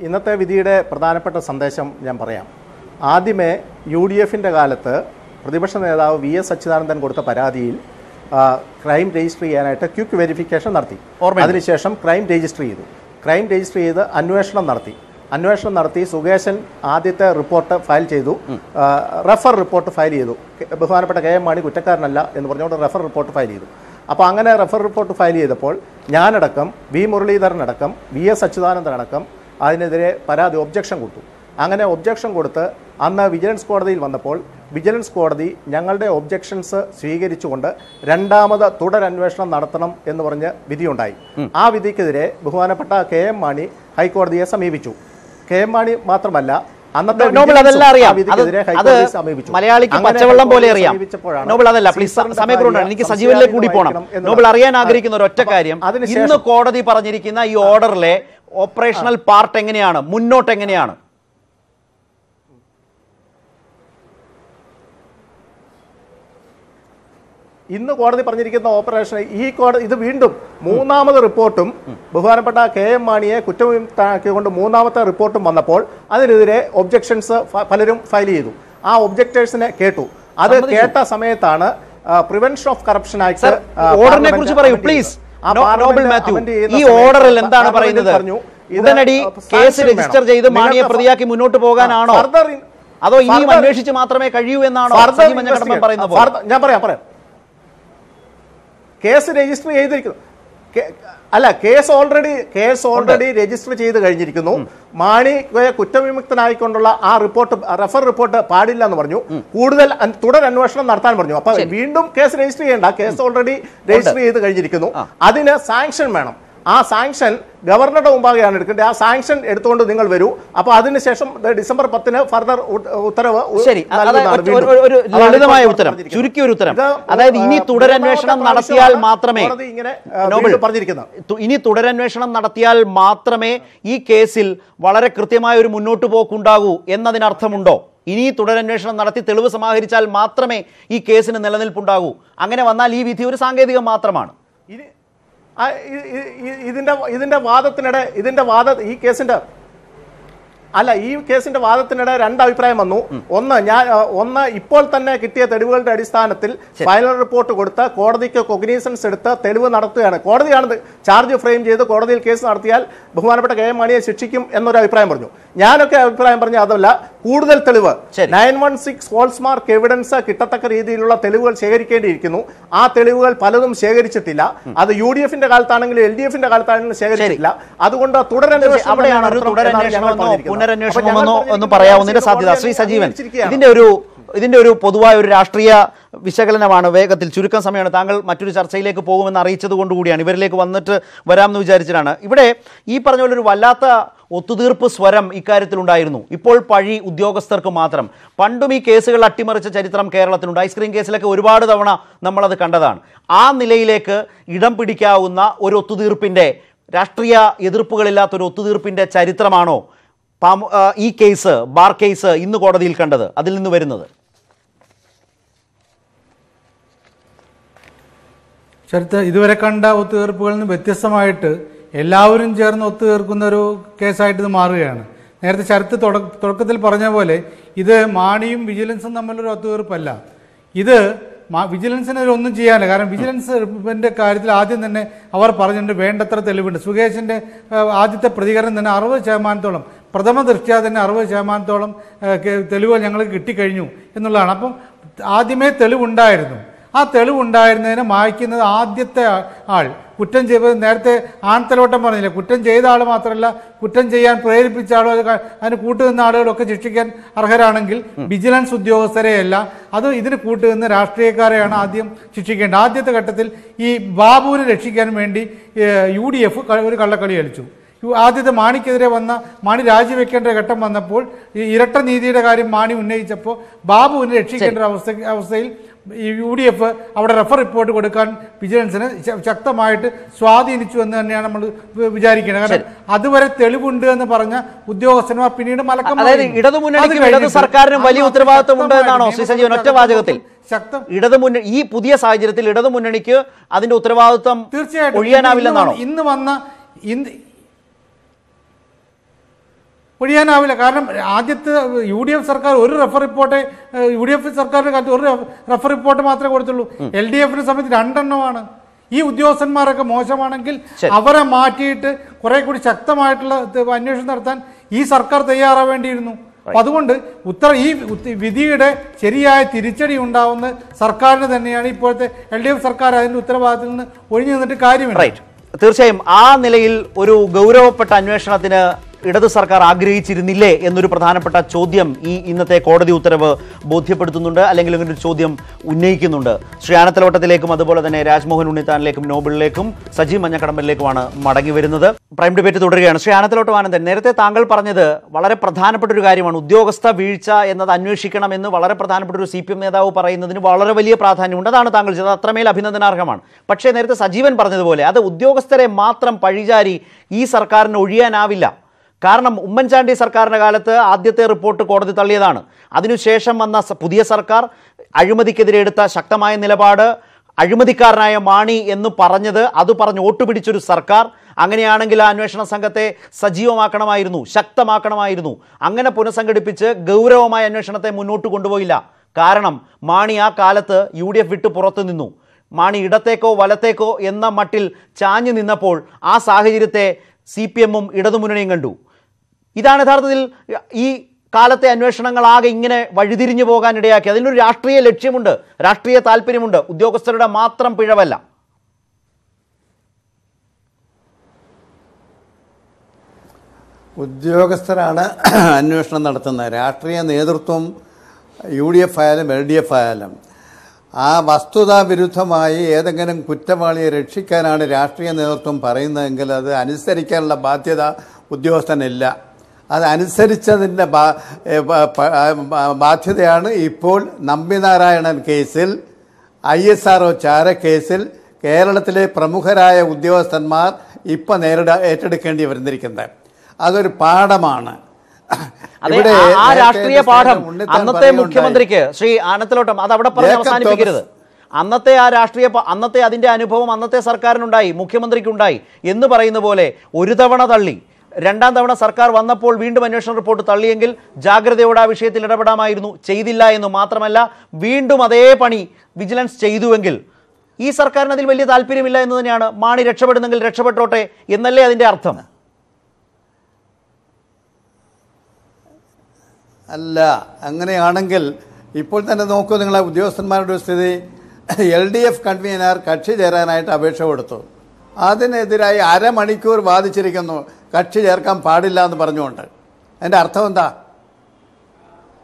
ഇന്നത്തെ വിധിയുടെ പ്രധാനപ്പെട്ട സന്ദേശം ഞാൻ പറയാം. ആദ്യമേ യു ഡി എഫിന്റെ കാലത്ത് പ്രതിപക്ഷ നേതാവ് വി എസ് അച്യുതാനന്ദൻ കൊടുത്ത പരാതിയിൽ ക്രൈം രജിസ്റ്റർ ചെയ്യാനായിട്ട് ക്യുക്ക് വെരിഫിക്കേഷൻ നടത്തി. അതിനുശേഷം ക്രൈം രജിസ്റ്റർ ചെയ്തു. ക്രൈം രജിസ്റ്റർ ചെയ്ത് അന്വേഷണം നടത്തി. അന്വേഷണം നടത്തി സുകേശൻ ആദ്യത്തെ റിപ്പോർട്ട് ഫയൽ ചെയ്തു. റെഫർ റിപ്പോർട്ട് ഫയൽ ചെയ്തു. ബഹുമാനപ്പെട്ട കെ എം മാണി കുറ്റക്കാരനല്ല എന്ന് പറഞ്ഞുകൊണ്ട് റെഫർ റിപ്പോർട്ട് ഫയൽ ചെയ്തു. അപ്പോൾ അങ്ങനെ റെഫർ റിപ്പോർട്ട് ഫയൽ ചെയ്തപ്പോൾ ഞാനടക്കം വി മുരളീധരൻ അടക്കം വി എസ് അച്യുതാനന്ദൻ അടക്കം അതിനെതിരെ പരാതി ഒബ്ജക്ഷൻ കൊടുത്തു. അങ്ങനെ ഒബ്ജക്ഷൻ കൊടുത്ത് അന്ന് വിജിലൻസ് കോടതിയിൽ വന്നപ്പോൾ വിജിലൻസ് കോടതി ഞങ്ങളുടെ ഒബ്ജക്ഷൻസ് സ്വീകരിച്ചുകൊണ്ട് രണ്ടാമത് തുടരന്വേഷണം നടത്തണം എന്ന് പറഞ്ഞ് വിധിയുണ്ടായി. ആ വിധിക്കെതിരെ ബഹുമാനപ്പെട്ട കെ എം മാണി ഹൈക്കോടതിയെ സമീപിച്ചു. കെ എം മാണി മാത്രമല്ല അന്നത്തെ നോബൽ വിജിലൻസും അതെല്ലാം അറിയാം. അത്. മലയാളിക്ക് പച്ചവെള്ളം പോലെ അറിയാം. നോബൽ അതല്ല പ്ലീസ് സീസറിന്റെ സമയക്കുറവുണ്ടാണ് എനിക്ക് സജീവനിലേക്ക് കൂടി പോകണം നോബൽ അറിയാൻ ആഗ്രഹിക്കുന്ന കാര്യം. ഇന്ന് കോടതി പറഞ്ഞിരിക്കുന്ന ഈ ഓർഡറിലെ ഓപ്പറേഷണൽ പാർട്ട് എങ്ങനെയാണ്? മുന്നോട്ട് എങ്ങനെയാണ് ഇന്ന് കോടതി പറഞ്ഞിരിക്കുന്ന ഓപ്പറേഷൻ ഈ കോടതി ഇത് വീണ്ടും മൂന്നാമത് റിപ്പോർട്ടും ബഹുമാനപ്പെട്ട കെ എം മാണിയെ കുറ്റവിമുക്തനാക്കിക്കൊണ്ട് മൂന്നാമത്തെ റിപ്പോർട്ടും വന്നപ്പോൾ അതിനെതിരെ ഒബ്ജക്ഷൻസ് പലരും ഫയൽ ചെയ്തു. ആ ഒബ്ജക്റ്റേഴ്സിനെ കേട്ടു. അത് കേട്ട സമയത്താണ് പ്രിവെൻഷൻ ഓഫ് കറപ്ഷൻ ആക്ട് ഓർഡറിനെ കുറിച്ച് പറയൂ പ്ലീസ് ഈ ഓർഡറിൽ എന്താണ് പറയുന്നത്? ഉടനടി കേസ് രജിസ്റ്റർ ചെയ്ത് മാണിയെ പ്രതിയാക്കി മുന്നോട്ട് പോകാനാണോ? അതോ ഇനിയും അന്വേഷിച്ച് മാത്രമേ കഴിയൂ എന്നാണോ ഞാൻ പറയാം പറയാം. കേസ് രജിസ്റ്റർ ചെയ്തിരിക്കുന്നു. അല്ല case already case already register ചെയ്ത് കഴിഞ്ഞിരിക്കുന്നു. മാണി കുറ്റവിമുക്തനായിക്കൊണ്ടുള്ള ആ റിപ്പോർട്ട് റെഫർ റിപ്പോർട്ട് പാടില്ല എന്ന് പറഞ്ഞു കൂടുതൽ തുടർ അന്വേഷണം നടത്താൻ പറഞ്ഞു. അപ്പൊ വീണ്ടും കേസ് രജിസ്റ്റർ ചെയ്യേണ്ട. കേസ് ഓൾറെഡി രജിസ്റ്റർ ചെയ്ത് കഴിഞ്ഞിരിക്കുന്നു. അതിന് സാങ്ഷൻ വേണം. ആ സാങ്ഷൻ ഗവർണറുടെ മുമ്പാകെയാണ് എടുക്കേണ്ടത്. ആ സാങ്ഷൻ എടുത്തുകൊണ്ട് നിങ്ങൾ വരൂ. അപ്പൊ അതിനുശേഷം ഡിസംബർ പത്തിന് ഫർദർ ഉത്തരവ് ശരി. ഒരു- ലളിതമായ ഉത്തരം. ചുരുക്കി ചുരുക്കിയ ഒരു ഉത്തരം. അതായത് ഇനി തുടരന്വേഷണം നടത്തിയാൽ മാത്രമേ ഇങ്ങനെ, പറഞ്ഞിരിക്കുന്നത്. ഇനി തുടരന്വേഷണം നടത്തിയാൽ മാത്രമേ ഈ കേസിൽ വളരെ കൃത്യമായ ഒരു മുന്നോട്ട് പോക്കുണ്ടാകൂ എന്നതിനർത്ഥമുണ്ടോ? ഇനി തുടരന്വേഷണം നടത്തി തെളിവ് സമാഹരിച്ചാൽ മാത്രമേ ഈ കേസിന് നിലനിൽപ്പുണ്ടാകൂ. അങ്ങനെ വന്നാൽ ഈ വിധി ഒരു സാങ്കേതികം മാത്രമാണ്. ഇതിന്റെ ഇതിന്റെ വാദത്തിനിടെ ഇതിന്റെ വാദ ഈ കേസിന്റെ അല്ല ഈ കേസിന്റെ വാദത്തിനിടെ രണ്ട് അഭിപ്രായം വന്നു. ഒന്ന് ഞാൻ ഒന്ന് ഇപ്പോൾ തന്നെ കിട്ടിയ തെളിവുകളുടെ അടിസ്ഥാനത്തിൽ ഫൈനൽ റിപ്പോർട്ട് കൊടുത്ത് കോടതിക്ക് കൊഗ്നീസൻസ് എടുത്ത് തെളിവ് നടത്തുകയാണ്. കോടതിയാണ് ചാർജ് ഫ്രെയിം ചെയ്ത് കോടതിയിൽ കേസ് നടത്തിയാൽ ബഹുമാനപ്പെട്ട കെ എം മാണിയെ ശിക്ഷിക്കും എന്നൊരു അഭിപ്രായം പറഞ്ഞു. ഞാനൊക്കെ അഭിപ്രായം പറഞ്ഞു അതല്ല കൂടുതൽ തെളിവ്. Nine one six holes mark evidence കിട്ടത്തക്ക രീതിയിലുള്ള തെളിവുകൾ ശേഖരിക്കേണ്ടിയിരിക്കുന്നു. ആ തെളിവുകൾ പലതും ശേഖരിച്ചിട്ടില്ല. അത് യു ഡി എഫിന്റെ കാലത്താണെങ്കിലും എൽ ഡി എഫിന്റെ കാലത്താണെങ്കിലും ശേഖരിച്ചിട്ടില്ല. അതുകൊണ്ട് തുടരന്വേഷണം പുനരന്വേഷണമെന്നോ ഒന്ന് പറഞ്ഞിരിക്കുന്നത് പറയാവുന്നതിന്റെ സാധ്യത ശ്രീ സജീവൻ. ഇതിന്റെ ഒരു ഇതിന്റെ ഒരു പൊതുവായ ഒരു രാഷ്ട്രീയ വിശകലനമാണ് വേഗത്തിൽ ചുരുക്കം സമയമാണ്. താങ്കൾ മറ്റൊരു ചർച്ചയിലേക്ക് പോകുമെന്ന് അറിയിച്ചത് കൊണ്ടുകൂടിയാണ് ഇവരിലേക്ക് വന്നിട്ട് വരാമെന്ന് വിചാരിച്ചിട്ടാണ്. ഇവിടെ ഈ പറഞ്ഞ പോലെ ഒരു വല്ലാത്ത ഒത്തുതീർപ്പ് സ്വരം ഇക്കാര്യത്തിലുണ്ടായിരുന്നു ഇപ്പോൾ പഴി ഉദ്യോഗസ്ഥർക്ക് മാത്രം. പണ്ടും ഈ കേസുകൾ അട്ടിമറിച്ച ചരിത്രം കേരളത്തിലുണ്ട്. ഐസ്ക്രീം കേസിലൊക്കെ ഒരുപാട് തവണ നമ്മളത് കണ്ടതാണ്. ആ നിലയിലേക്ക് ഇടം പിടിക്കാവുന്ന ഒരു ഒത്തുതീർപ്പിന്റെ രാഷ്ട്രീയ എതിർപ്പുകളില്ലാത്തൊരു ഒത്തുതീർപ്പിന്റെ ചരിത്രമാണോ പാം ഈ കേസ് ബാർ കേസ് ഇന്ന് കോടതിയിൽ കണ്ടത് അതിൽ നിന്ന് വരുന്നത്. ചരിത്ര ഇതുവരെ കണ്ട ഒത്തുതീർപ്പുകളിൽ നിന്ന് വ്യത്യസ്തമായിട്ട് എല്ലാവരും ചേർന്ന് ഒത്തുതീർക്കുന്ന ഒരു കേസായിട്ട് ഇത് മാറുകയാണ്. നേരത്തെ ശരത്ത് തുടക്കത്തിൽ പറഞ്ഞ പോലെ ഇത് മാണിയും വിജിലൻസും തമ്മിലൊരു ഒത്തുതീർപ്പല്ല. ഇത് വിജിലൻസിന് ഒന്നും ചെയ്യാനില്ല. കാരണം വിജിലൻസ് റിപ്പിന്റെ കാര്യത്തിൽ ആദ്യം തന്നെ അവർ പറഞ്ഞിട്ടുണ്ട് വേണ്ടത്ര തെളിവുണ്ട്. സുകേഷിന്റെ ആദ്യത്തെ പ്രതികരണം തന്നെ അറുപത് ശതമാനത്തോളം പ്രഥമ ദൃഷ്ട്യാ തന്നെ അറുപത് ശതമാനത്തോളം തെളിവ് ഞങ്ങൾക്ക് കിട്ടിക്കഴിഞ്ഞു എന്നുള്ളതാണ്. അപ്പം ആദ്യമേ തെളിവുണ്ടായിരുന്നു. ആ തെളിവുണ്ടായിരുന്നതിനെ മായ്ക്കുന്നത് ആദ്യത്തെ ആൾ. കുറ്റം ചെയ്ത് നേരത്തെ ആൺതലോട്ടം പറഞ്ഞില്ല? കുറ്റം ചെയ്ത ആൾ മാത്രമല്ല കുറ്റം ചെയ്യാൻ പ്രേരിപ്പിച്ച ആളോ അതിന് കൂട്ടുനിന്ന ആളുകളൊക്കെ ശിക്ഷിക്കാൻ അർഹരാണെങ്കിൽ വിജിലൻസ് ഉദ്യോഗസ്ഥരെയല്ല അത് ഇതിന് കൂട്ടുനിന്ന രാഷ്ട്രീയക്കാരെയാണ് ആദ്യം ശിക്ഷിക്കേണ്ടത്. ആദ്യത്തെ ഘട്ടത്തിൽ ഈ ബാബുവിനെ രക്ഷിക്കാൻ വേണ്ടി യു ഡി എഫ് ഒരു കള്ളക്കളി കളിച്ചു. ആദ്യത്തെ മാണിക്കെതിരെ വന്ന മാണി രാജിവെക്കേണ്ട ഘട്ടം വന്നപ്പോൾ ഈ ഇരട്ട നീതിയുടെ കാര്യം മാണി ഉന്നയിച്ചപ്പോൾ ബാബുവിനെ രക്ഷിക്കേണ്ട അവസ്ഥ അവസ്ഥയിൽ ഈ യു ഡി എഫ് അവിടെ റെഫർ റിപ്പോർട്ട് കൊടുക്കാൻ വിജിലൻസിനെ ശക്തമായിട്ട് സ്വാധീനിച്ചു എന്ന് തന്നെയാണ് നമ്മൾ വിചാരിക്കുന്നത്. കാരണം അതുവരെ തെളിവുണ്ട് എന്ന് പറഞ്ഞ ഉദ്യോഗസ്ഥന്മാർ പിന്നീട് മലക്കം ഇടതു സർക്കാരിനും വലിയ ഉത്തരവാദിത്വമുണ്ട് എന്നാണോ ശ്രീ സജീവൻ? ഒറ്റ വാചകത്തിൽ. ശക്തം ഇടതു മുന്നണി ഈ പുതിയ സാഹചര്യത്തിൽ ഇടതുമുന്നണിക്ക് അതിന്റെ ഉത്തരവാദിത്വം തീർച്ചയായിട്ടും. ഒഴിയാനാവില്ലെന്നാണോ? ഇന്ന് ഇന്ന് വന്ന ഇന്ന് ഒഴിയാനാവില്ല കാരണം ആദ്യത്തെ യു ഡി എഫ് സർക്കാർ ഒരു റെഫർ റിപ്പോർട്ടേ യു ഡി എഫ് സർക്കാരിന്റെ കാലത്ത് ഒരു റെഫർ റിപ്പോർട്ട് മാത്രമേ കൊടുത്തുള്ളൂ. എൽ ഡി എഫിന്റെ സമയത്ത് രണ്ടെണ്ണമാണ്. ഈ ഉദ്യോഗസ്ഥന്മാരൊക്കെ മോശമാണെങ്കിൽ അവരെ മാറ്റിയിട്ട് കുറെ കൂടി ശക്തമായിട്ടുള്ള അന്വേഷണം നടത്താൻ ഈ സർക്കാർ തയ്യാറാവേണ്ടിയിരുന്നു. അപ്പൊ അതുകൊണ്ട് ഉത്തര ഈ വിധിയുടെ ശരിയായ തിരിച്ചടി ഉണ്ടാവുന്ന സർക്കാരിന് തന്നെയാണ് ഇപ്പോഴത്തെ എൽ ഡി എഫ് സർക്കാർ അതിന്റെ ഉത്തരവാദിത്തത്തിൽ നിന്ന് ഒഴിഞ്ഞു നിന്നിട്ട് കാര്യമില്ല. തീർച്ചയായും ആ നിലയിൽ ഒരു ഗൗരവപ്പെട്ട അന്വേഷണത്തിന് ഇടതു സർക്കാർ ആഗ്രഹിച്ചിരുന്നില്ലേ എന്നൊരു പ്രധാനപ്പെട്ട ചോദ്യം ഈ ഇന്നത്തെ കോടതി ഉത്തരവ് ബോധ്യപ്പെടുത്തുന്നുണ്ട് അല്ലെങ്കിൽ ഇങ്ങനെ ഒരു ചോദ്യം ഉന്നയിക്കുന്നുണ്ട്. ശ്രീ ആനത്തലവട്ടത്തിലേക്കും അതുപോലെ തന്നെ രാജ്മോഹൻ ഉണ്ണിത്താനിലേക്കും നോബിളിലേക്കും സജി മഞ്ഞക്കടമ്പലിലേക്കുമാണ് മടങ്ങി വരുന്നത്. പ്രൈം ഡിബേറ്റ് തുടരുകയാണ്. ശ്രീ ആനത്തലോട്ടം ആനന്ദൻ നേരത്തെ താങ്കൾ പറഞ്ഞത് വളരെ പ്രധാനപ്പെട്ട ഒരു കാര്യമാണ്. ഉദ്യോഗസ്ഥ വീഴ്ച എന്നത് അന്വേഷിക്കണമെന്ന് വളരെ പ്രധാനപ്പെട്ട ഒരു സി പി എം നേതാവ് പറയുന്നതിന് വളരെ വലിയ പ്രാധാന്യമുണ്ട്. അതാണ് താങ്കൾ ചെയ്തത്. അത്രമേൽ അഭിനന്ദനാർഹമാണ്. പക്ഷേ നേരത്തെ സജീവൻ പറഞ്ഞതുപോലെ അത് ഉദ്യോഗസ്ഥരെ മാത്രം പഴിചാരി ഈ സർക്കാരിന് ഒഴിയാനാവില്ല. കാരണം ഉമ്മൻചാണ്ടി സർക്കാരിന്റെ കാലത്ത് ആദ്യത്തെ റിപ്പോർട്ട് കോടതി തള്ളിയതാണ്. അതിനുശേഷം വന്ന പുതിയ സർക്കാർ അഴിമതിക്കെതിരെ എടുത്ത ശക്തമായ നിലപാട് അഴിമതിക്കാരനായ മാണി എന്ന് പറഞ്ഞത് അത് പറഞ്ഞ് വോട്ട് പിടിച്ചൊരു സർക്കാർ അങ്ങനെയാണെങ്കിൽ ആ അന്വേഷണ സംഘത്തെ സജീവമാക്കണമായിരുന്നു ശക്തമാക്കണമായിരുന്നു. അങ്ങനെ പുനഃസംഘടിപ്പിച്ച് ഗൗരവമായ അന്വേഷണത്തെ മുന്നോട്ട് കൊണ്ടുപോയില്ല. കാരണം മാണി ആ കാലത്ത് യു ഡി എഫ് വിട്ട് പുറത്തു നിന്നു. മാണി ഇടത്തേക്കോ വലത്തേക്കോ എന്ന മട്ടിൽ ചാഞ്ഞു നിന്നപ്പോൾ ആ സാഹചര്യത്തെ സി പി എമ്മും ഇടതുമുന്നണിയും കണ്ടു. ഇതാണ് യഥാർത്ഥത്തിൽ ഈ കാലത്തെ അന്വേഷണങ്ങളാകെ ഇങ്ങനെ വഴിതിരിഞ്ഞു പോകാൻ ഇടയാക്കി. അതിനൊരു രാഷ്ട്രീയ ലക്ഷ്യമുണ്ട് രാഷ്ട്രീയ താല്പര്യമുണ്ട്. ഉദ്യോഗസ്ഥരുടെ മാത്രം പിഴവല്ല. ഉദ്യോഗസ്ഥരാണ് അന്വേഷണം നടത്തുന്നത്. രാഷ്ട്രീയ നേതൃത്വം യു ഡി എഫ് ആയാലും എൽ ഡി എഫ് ആയാലും ആ വസ്തുതാ വിരുദ്ധമായി ഏതെങ്കിലും കുറ്റവാളിയെ രക്ഷിക്കാനാണ് രാഷ്ട്രീയ നേതൃത്വം പറയുന്നതെങ്കിൽ അത് അനുസരിക്കാനുള്ള ബാധ്യത ഉദ്യോഗസ്ഥനില്ല. അത് അനുസരിച്ചതിന്റെ ബാ- ഏ, ബ- പ- ആ, ബ- ബാധ്യതയാണ് ഇപ്പോൾ നമ്പിനാരായണൻ കേസിൽ ഐ എസ് ആർ ഒ ചാര കേസിൽ കേരളത്തിലെ പ്രമുഖരായ ഉദ്യോഗസ്ഥന്മാർ ഇപ്പം നേരിട ഏറ്റെടുക്കേണ്ടി വരുന്നിരിക്കുന്നത് അതൊരു പാഠമാണ്. ഇവിടെ ആ- രാഷ്ട്രീയ പാഠം അന്നത്തെ മുഖ്യമന്ത്രിക്ക് ശ്രീ ആനത്തിലോട്ടം അത് അവിടെ പറഞ്ഞ് അവസാനിപ്പിക്കരുത്. അന്നത്തെ ആ രാഷ്ട്രീയ അന്നത്തെ അതിന്റെ അനുഭവം അന്നത്തെ സർക്കാരിനുണ്ടായി മുഖ്യമന്ത്രിക്കുണ്ടായി എന്ന് പറയുന്ന പോലെ ഒരു തവണ തള്ളി രണ്ടാം തവണ സർക്കാർ വന്നപ്പോൾ വീണ്ടും അന്വേഷണ റിപ്പോർട്ട് തള്ളിയെങ്കിൽ ജാഗ്രതയോടെ ആ വിഷയത്തിൽ ഇടപെടാമായിരുന്നു. ചെയ്തില്ല എന്ന് മാത്രമല്ല വീണ്ടും അതേ പണി വിജിലൻസ് ചെയ്തുവെങ്കിൽ ഈ സർക്കാരിന് അതിൽ വലിയ താല്പര്യമില്ല എന്ന് തന്നെയാണ് മാണി രക്ഷപ്പെടുന്നെങ്കിൽ രക്ഷപ്പെട്ടോട്ടെ എന്നല്ലേ അതിന്റെ അർത്ഥം? അല്ല അങ്ങനെയാണെങ്കിൽ ഇപ്പോൾ തന്നെ നോക്കൂ നിങ്ങളെ ഉദ്യോഗസ്ഥന്മാരുടെ സ്ഥിതി. എൽ ഡി എഫ് കൺവീനർ കക്ഷി ചേരാനായിട്ട് അപേക്ഷ കൊടുത്തു. അതിനെതിരായി അരമണിക്കൂർ വാദിച്ചിരിക്കുന്നു. കക്ഷി ചേർക്കാൻ പാടില്ല എന്ന് പറഞ്ഞുകൊണ്ട്. അതിന്റെ അർത്ഥം എന്താ?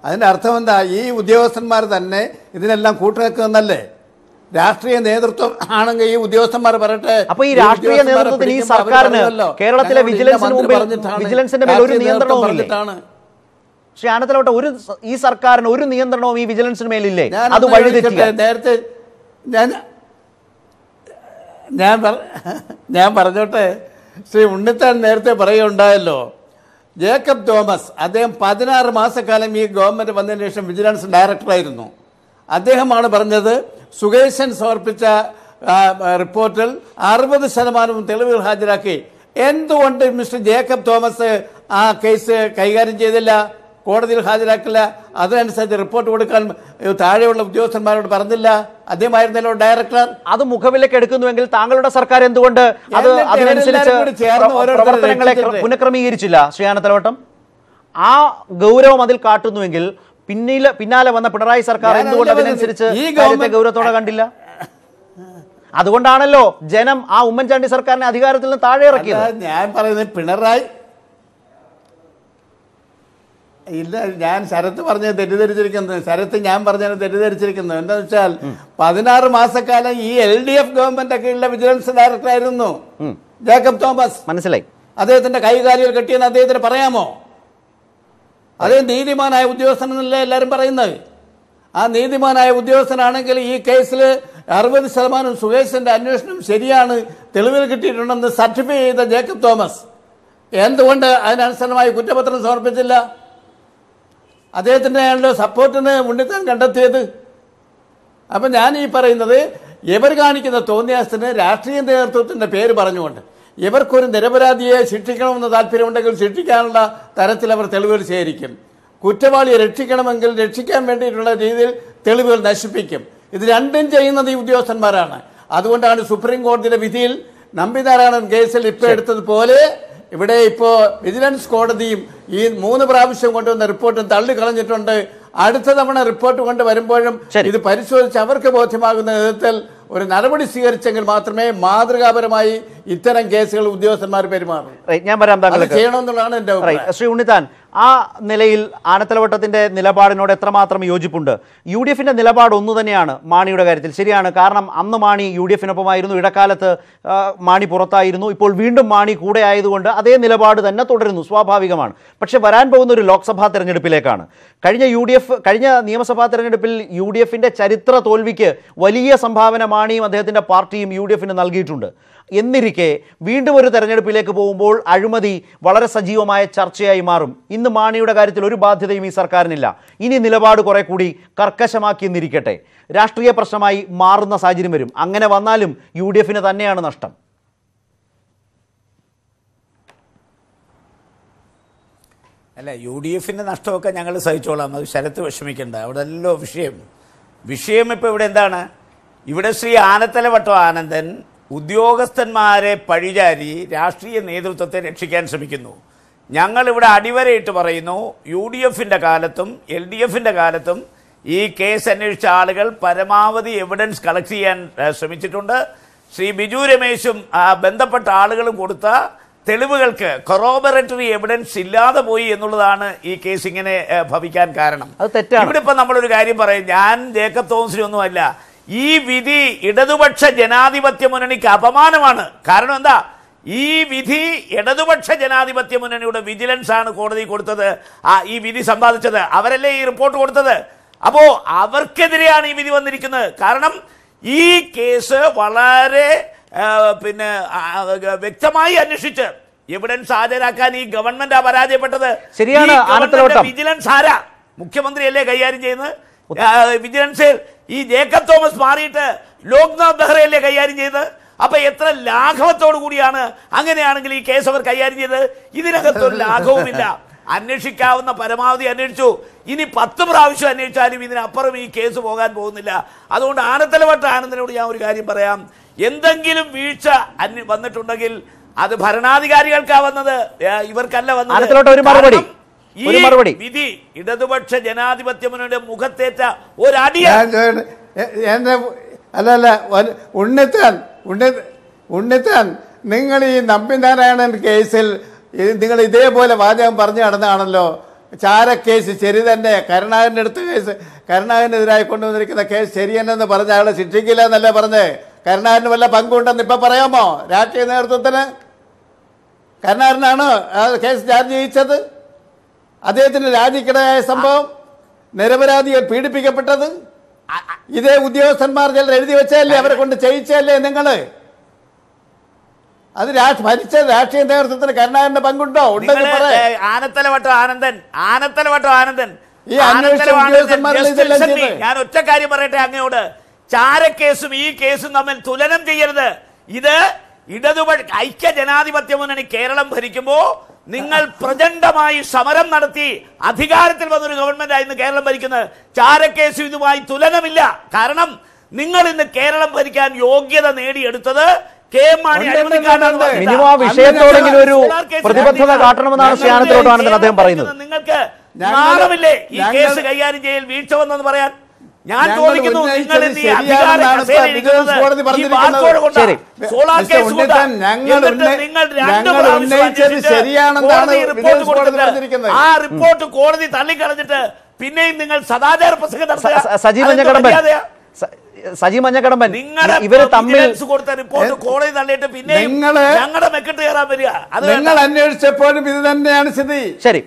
അതിന്റെ അർത്ഥം എന്താ? ഈ ഉദ്യോഗസ്ഥന്മാർ തന്നെ ഇതിനെല്ലാം കൂട്ടുനിൽക്കുന്നല്ലേ രാഷ്ട്രീയ നേതൃത്വം ആണെങ്കിൽ ഈ ഉദ്യോഗസ്ഥന്മാർ പറയട്ടെ. അപ്പൊ ഈ രാഷ്ട്രീയ നേതൃത്വത്തിന് ഈ സർക്കാരിന് കേരളത്തിലെ വിജിലൻസിന് വിജിലൻസിന്റെ മേൽ ഒരു നിയന്ത്രണവും ശ്രീ ആനത്തലോട്ടെ ഒരു ഈ സർക്കാരിന് ഒരു നിയന്ത്രണവും ഈ വിജിലൻസിന് മേലില്ലേ? അത് വഴി നേരത്തെ ഞാൻ ഞാൻ ഞാൻ പറഞ്ഞോട്ടെ? ശ്രീ ഉണ്ണിത്താൻ നേരത്തെ പറയുകയുണ്ടായല്ലോ. ജേക്കബ് തോമസ് അദ്ദേഹം പതിനാറ് മാസക്കാലം ഈ ഗവൺമെന്റ് വന്നതിന് ശേഷം വിജിലൻസ് ഡയറക്ടറായിരുന്നു അദ്ദേഹമാണ് പറഞ്ഞത് സുകേശൻ സമർപ്പിച്ച റിപ്പോർട്ടിൽ അറുപത് ശതമാനവും തെളിവുകൾ ഹാജരാക്കി. എന്തുകൊണ്ട് മിസ്റ്റർ ജേക്കബ് തോമസ് ആ കേസ് കൈകാര്യം ചെയ്തില്ല? കോടതിയിൽ ഹാജരാക്കില്ല. അതിനനുസരിച്ച് റിപ്പോർട്ട് കൊടുക്കാൻ താഴെയുള്ള ഉദ്യോഗസ്ഥന്മാരോട് പറഞ്ഞില്ല. അദ്ദേഹമായിരുന്നല്ലോ ഡയറക്ടർ. അത് മുഖവിലേക്ക് എടുക്കുന്നുവെങ്കിൽ താങ്കളുടെ സർക്കാർ എന്തുകൊണ്ട് അത് അതിനനുസരിച്ച് പ്രവർത്തനങ്ങളെ. പുനഃക്രമീകരിച്ചില്ല? ശ്രീയാന തലവട്ടം? ആ ഗൗരവം അതിൽ കാട്ടുന്നുവെങ്കിൽ പിന്നിലെ പിന്നാലെ വന്ന പിണറായി സർക്കാർ എന്തുകൊണ്ട് അതിനനുസരിച്ച് ഗൗരവത്തോടെ കണ്ടില്ല? അതുകൊണ്ടാണല്ലോ ജനം ആ ഉമ്മൻചാണ്ടി സർക്കാരിനെ അധികാരത്തിൽ നിന്ന് താഴെ ഇറക്കിയത്. ഞാൻ പറയുന്നത് പിണറായി ഇല്ല ഞാൻ ശരത്ത് പറഞ്ഞത് തെറ്റിദ്ധരിച്ചിരിക്കുന്നത് ശരത്ത് ഞാൻ പറഞ്ഞത് തെറ്റിദ്ധരിച്ചിരിക്കുന്നത്. എന്താന്ന് വെച്ചാൽ പതിനാറ് മാസക്കാലം ഈ എൽ ഡി എഫ് ഗവൺമെന്റ് ഒക്കെ ഉള്ള വിജിലൻസ് ഡയറക്ടർ ആയിരുന്നു. ജേക്കബ് തോമസ്. മനസ്സിലായി. അദ്ദേഹത്തിന്റെ കൈകാലികൾ കെട്ടിയെന്ന് അദ്ദേഹത്തിന് പറയാമോ? അദ്ദേഹം നീതിമാനായ ഉദ്യോഗസ്ഥനെന്നല്ലേ എല്ലാവരും പറയുന്നത്? ആ നീതിമാനായ ഉദ്യോഗസ്ഥനാണെങ്കിൽ ഈ കേസിൽ അറുപത് ശതമാനം സുകേശന്റെ അന്വേഷണം ശരിയാണ് തെളിവിൽ കിട്ടിയിട്ടുണ്ടെന്ന് സർട്ടിഫൈ ചെയ്ത ജേക്കബ് തോമസ്. എന്തുകൊണ്ട് അതിനനുസരണമായി കുറ്റപത്രം സമർപ്പിച്ചില്ല? അദ്ദേഹത്തിന്റെ അയാളുടെ സപ്പോർട്ടിന് ഉണ്ണിത്താൻ കണ്ടെത്തിയത്. അപ്പം ഞാൻ ഈ പറയുന്നത് ഇവർ കാണിക്കുന്ന തോന്നിയാസത്തിന് രാഷ്ട്രീയ നേതൃത്വത്തിന്റെ പേര് പറഞ്ഞുകൊണ്ട് ഇവർക്കൊരു നിരപരാധിയെ ശിക്ഷിക്കണമെന്ന് താല്പര്യമുണ്ടെങ്കിൽ ശിക്ഷിക്കാനുള്ള തരത്തിൽ അവർ തെളിവുകൾ ശേഖരിക്കും. കുറ്റവാളിയെ രക്ഷിക്കണമെങ്കിൽ രക്ഷിക്കാൻ വേണ്ടിയിട്ടുള്ള രീതിയിൽ തെളിവുകൾ നശിപ്പിക്കും. ഇത് രണ്ടും ചെയ്യുന്നത് ഈ ഉദ്യോഗസ്ഥന്മാരാണ്. അതുകൊണ്ടാണ് സുപ്രീം കോടതിയുടെ വിധിയിൽ നമ്പിനാരായണൻ കേസിൽ ഇപ്പോൾ എടുത്തതുപോലെ ഇവിടെ ഇപ്പോൾ വിജിലൻസ് കോടതിയും ഈ മൂന്ന് പ്രാവശ്യം കൊണ്ടുവന്ന റിപ്പോർട്ടും തള്ളിക്കളഞ്ഞിട്ടുണ്ട്. അടുത്ത തവണ റിപ്പോർട്ട് കൊണ്ട് വരുമ്പോഴും ഇത് പരിശോധിച്ച് അവർക്ക് ബോധ്യമാകുന്ന വിധത്തിൽ ഒരു നടപടി സ്വീകരിച്ചെങ്കിൽ മാത്രമേ മാതൃകാപരമായി ഇത്തരം കേസുകൾ ഉദ്യോഗസ്ഥന്മാർ പെരുമാറും. ഞാൻ വരാം ചെയ്യണമെന്നുള്ളതാണ് എന്റെ ശ്രീ ഉണ്ണിത്താൻ ആ നിലയിൽ ആനത്തലവട്ടത്തിന്റെ നിലപാടിനോട് എത്രമാത്രം യോജിപ്പുണ്ട്? യു ഡി എഫിന്റെ നിലപാട് ഒന്നു തന്നെയാണ് മാണിയുടെ കാര്യത്തിൽ. ശരിയാണ്. കാരണം അന്ന് മാണി യു ഡി എഫിനൊപ്പമായിരുന്നു ഇടക്കാലത്ത് മാണി പുറത്തായിരുന്നു. ഇപ്പോൾ വീണ്ടും മാണി കൂടെ ആയതുകൊണ്ട് അതേ നിലപാട് തന്നെ തുടരുന്നു. സ്വാഭാവികമാണ്. പക്ഷേ വരാൻ പോകുന്ന ഒരു ലോക്സഭാ തെരഞ്ഞെടുപ്പിലേക്കാണ്. കഴിഞ്ഞ യു ഡി എഫ് കഴിഞ്ഞ നിയമസഭാ തെരഞ്ഞെടുപ്പിൽ യു ഡി എഫിന്റെ ചരിത്ര തോൽവിക്ക് വലിയ സംഭാവന മാണിയും അദ്ദേഹത്തിന്റെ പാർട്ടിയും യു ഡി എഫിന് നൽകിയിട്ടുണ്ട്. എന്നിരിക്കെ വീണ്ടും ഒരു തെരഞ്ഞെടുപ്പിലേക്ക് പോകുമ്പോൾ അഴിമതി വളരെ സജീവമായ ചർച്ചയായി മാറും. ഇന്ന് മാണിയുടെ കാര്യത്തിൽ ഒരു ബാധ്യതയും ഈ സർക്കാരിനില്ല. ഇനി നിലപാട് കുറെ കൂടി കർക്കശമാക്കി എന്നിരിക്കട്ടെ. രാഷ്ട്രീയ പ്രശ്നമായി മാറുന്ന സാഹചര്യം വരും. അങ്ങനെ വന്നാലും യു ഡി എഫിന് തന്നെയാണ് നഷ്ടം. അല്ല യു ഡി എഫിന്റെ നഷ്ടമൊക്കെ ഞങ്ങൾ സഹിച്ചോളാം. അത് ശരത്ത് വിഷമിക്കേണ്ട. അവിടെ എല്ലോ വിഷയം. വിഷയം ഇപ്പോൾ ഇവിടെ എന്താണ്? ഇവിടെ ശ്രീ ആനത്തലവട്ടം ആനന്ദൻ ഉദ്യോഗസ്ഥന്മാരെ പഴിചാരി രാഷ്ട്രീയ നേതൃത്വത്തെ രക്ഷിക്കാൻ ശ്രമിക്കുന്നു. ഞങ്ങൾ ഇവിടെ അടിവരയിട്ട് പറയുന്നു യു ഡി എഫിന്റെ കാലത്തും എൽ ഡി എഫിന്റെ കാലത്തും ഈ കേസ് അന്വേഷിച്ച ആളുകൾ പരമാവധി എവിഡൻസ് കളക്ട് ചെയ്യാൻ ശ്രമിച്ചിട്ടുണ്ട്. ശ്രീ ബിജു രമേശും ബന്ധപ്പെട്ട ആളുകളും കൊടുത്ത തെളിവുകൾക്ക് കൊറോബറേറ്ററി എവിഡൻസ് ഇല്ലാതെ പോയി എന്നുള്ളതാണ് ഈ കേസ് ഇങ്ങനെ ഭവിക്കാൻ കാരണം. ഇവിടെ ഇപ്പം നമ്മളൊരു കാര്യം പറയും ഞാൻ ജേക്കബ് തോമസിനൊന്നുമല്ല ഈ വിധി ഇടതുപക്ഷ ജനാധിപത്യ മുന്നണിക്ക് അപമാനമാണ്. കാരണം എന്താ? ഈ വിധി ഇടതുപക്ഷ ജനാധിപത്യ മുന്നണിയുടെ വിജിലൻസ് ആണ് കോടതി കൊടുത്തത്. ആ ഈ വിധി സമ്പാദിച്ചത്. അവരല്ലേ ഈ റിപ്പോർട്ട് കൊടുത്തത്? അപ്പോ അവർക്കെതിരെയാണ് ഈ വിധി വന്നിരിക്കുന്നത്. കാരണം ഈ കേസ് വളരെ പിന്നെ വ്യക്തമായി അന്വേഷിച്ച് എവിഡൻസ് ഹാജരാക്കാൻ ഈ ഗവൺമെന്റ് പരാജയപ്പെട്ടത്? ശരിയാണ്, വിജിലൻസ് ആരാ? മുഖ്യമന്ത്രിയല്ലേ കൈകാര്യം ചെയ്യുന്നത്? വിജിലൻസ് ഈ ജേക്കബ് തോമസ് മാറിയിട്ട് ലോക്നാഥ് ബെഹ്റയല്ലേ കൈകാര്യം ചെയ്തത്? അപ്പൊ എത്ര ലാഘവത്തോടു കൂടിയാണ് അങ്ങനെയാണെങ്കിൽ ഈ കേസ് അവർ കൈകാര്യം ചെയ്തത്? ഇതിനകത്തൊരു ലാഘവുമില്ല. അന്വേഷിക്കാവുന്ന പരമാവധി അന്വേഷിച്ചു. ഇനി പത്ത് പ്രാവശ്യം അന്വേഷിച്ചാലും ഇതിനപ്പുറം ഈ കേസ് പോകാൻ പോകുന്നില്ല. അതുകൊണ്ട് ആനത്തലവട്ട ആനന്ദനോട് ഞാൻ ഒരു കാര്യം പറയാം. എന്തെങ്കിലും വീഴ്ച വന്നിട്ടുണ്ടെങ്കിൽ അത് ഭരണാധികാരികൾക്കാ വന്നത്. ഇവർക്കല്ല വന്നത്. ഒരു മറുപടി. ഒരു മറുപടി. വിധി ഇടതുപക്ഷ ജനാധിപത്യ മുന്നണിയുടെ മുഖത്തേറ്റ ഒരു എന്റെ അല്ല അല്ല ഉണ്ണിത്താൻ ഉണ്ണി ഉണ്ണിത്താൻ നിങ്ങൾ ഈ നമ്പിനാരായണൻ കേസിൽ നിങ്ങൾ ഇതേപോലെ വാചകം പറഞ്ഞു നടന്നതാണല്ലോ. ചാരക്കേസ് ശരി തന്നെ കരുണാകരന്റെ അടുത്ത കേസ് കരുണാകരനെതിരായി കൊണ്ടുവന്നിരിക്കുന്ന കേസ് ശരി തന്നെന്ന് പറഞ്ഞ അയാളെ ശിക്ഷിക്കില്ല എന്നല്ലേ പറഞ്ഞേ? കരുണാകരന് വല്ല പങ്കുണ്ടെന്ന് ഇപ്പം പറയാമോ? രാഷ്ട്രീയ നേതൃത്വത്തിന്? കരുണാകരനാണ് ആ കേസ് ചാർജ് ചെയ്യിച്ചത് അദ്ദേഹത്തിന് രാജിക്കിടയായ സംഭവം നിരപരാധികൾ പീഡിപ്പിക്കപ്പെട്ടത്? ഇതേ ഉദ്യോഗസ്ഥന്മാർ ചിലർ എഴുതി വെച്ചല്ലേ അവരെ കൊണ്ട് ചെയ്യിച്ചല്ലേ നിങ്ങൾ? അത് ഭരിച്ച രാഷ്ട്രീയ നേതൃത്വത്തിന് കരുണാകരന്റെ പങ്കുണ്ടോ? ഉണ്ടെന്ന് നിങ്ങൾ പറ ഏ, ആനത്തലവട്ടം ആനന്ദൻ ആനത്തലവട്ടം ആനന്ദൻ. ഈ? ഞാൻ ഒറ്റ കാര്യം പറയട്ടെ അങ്ങയോട്. ചാരക്കേസും ഈ കേസും തമ്മിൽ തുലനം ചെയ്യരുത്. ഇത് ഇടതുപക്ഷ ഐക്യ ജനാധിപത്യ മുന്നണി കേരളം ഭരിക്കുമ്പോ നിങ്ങൾ പ്രചണ്ഡമായി സമരം നടത്തി അധികാരത്തിൽ വന്നൊരു ഗവൺമെന്റ് ഇന്ന് കേരളം ഭരിക്കുന്നത്. ചാരക്കേസ് ഇതുമായി തുലനമില്ല. കാരണം നിങ്ങൾ ഇന്ന് കേരളം ഭരിക്കാൻ യോഗ്യത നേടിയെടുത്തത് കെ മാണി. മിനിമം ആ വിഷയത്തോടെങ്കിലും ഒരു പ്രതിബദ്ധത കാട്ടണമെന്നാണ് ശ്രീ അദ്ദേഹം പറയുന്നത്. നിങ്ങൾക്ക് നാണമില്ലേ ഈ കേസ് കൈകാര്യം ചെയ്യൽ വീഴ്ച വന്നെന്ന് പറയാൻ? ഞാൻ ചോദിക്കുന്നു നിങ്ങൾ. ആ റിപ്പോർട്ട് കോടതി തള്ളിക്കളഞ്ഞിട്ട് പിന്നെയും നിങ്ങൾ സദാചാര പ്രസംഗം നടത്തുക. സ- സജി മഞ്ഞക്കടമ്പൻ. ഇവർ തമ്മിൽ ഞങ്ങളുടെ മെക്കെട്ട് കയറാൻ വരിക. അത് നിങ്ങൾ. അന്വേഷിച്ചപ്പോഴും ഇത് തന്നെയാണ് സ്ഥിതി. ശരി.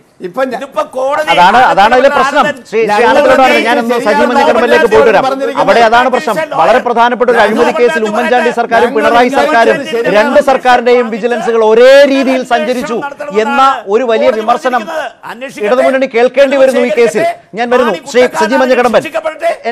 അതാണ് അതാണ് അതിലെ പ്രശ്നം. ശ്രീ ഞങ്ങൾ ഞാനൊന്ന് സജി പോയിട്ട് വരാം അവിടെ അതാണ് പ്രശ്നം. വളരെ പ്രധാനപ്പെട്ട ഒരു അഴിമതി കേസിൽ ഉമ്മൻചാണ്ടി സർക്കാരും പിണറായി സർക്കാരും രണ്ട് സർക്കാരിന്റെയും വിജിലൻസുകൾ ഒരേ രീതിയിൽ സഞ്ചരിച്ചു എന്ന ഒരു വലിയ വിമർശനം ഇടതുമുന്നണി കേൾക്കേണ്ടി വരുന്നു ഈ കേസിൽ. ഞാൻ വരുന്നു. ശ്രീ സജി മഞ്ഞക്കടമ്പൻ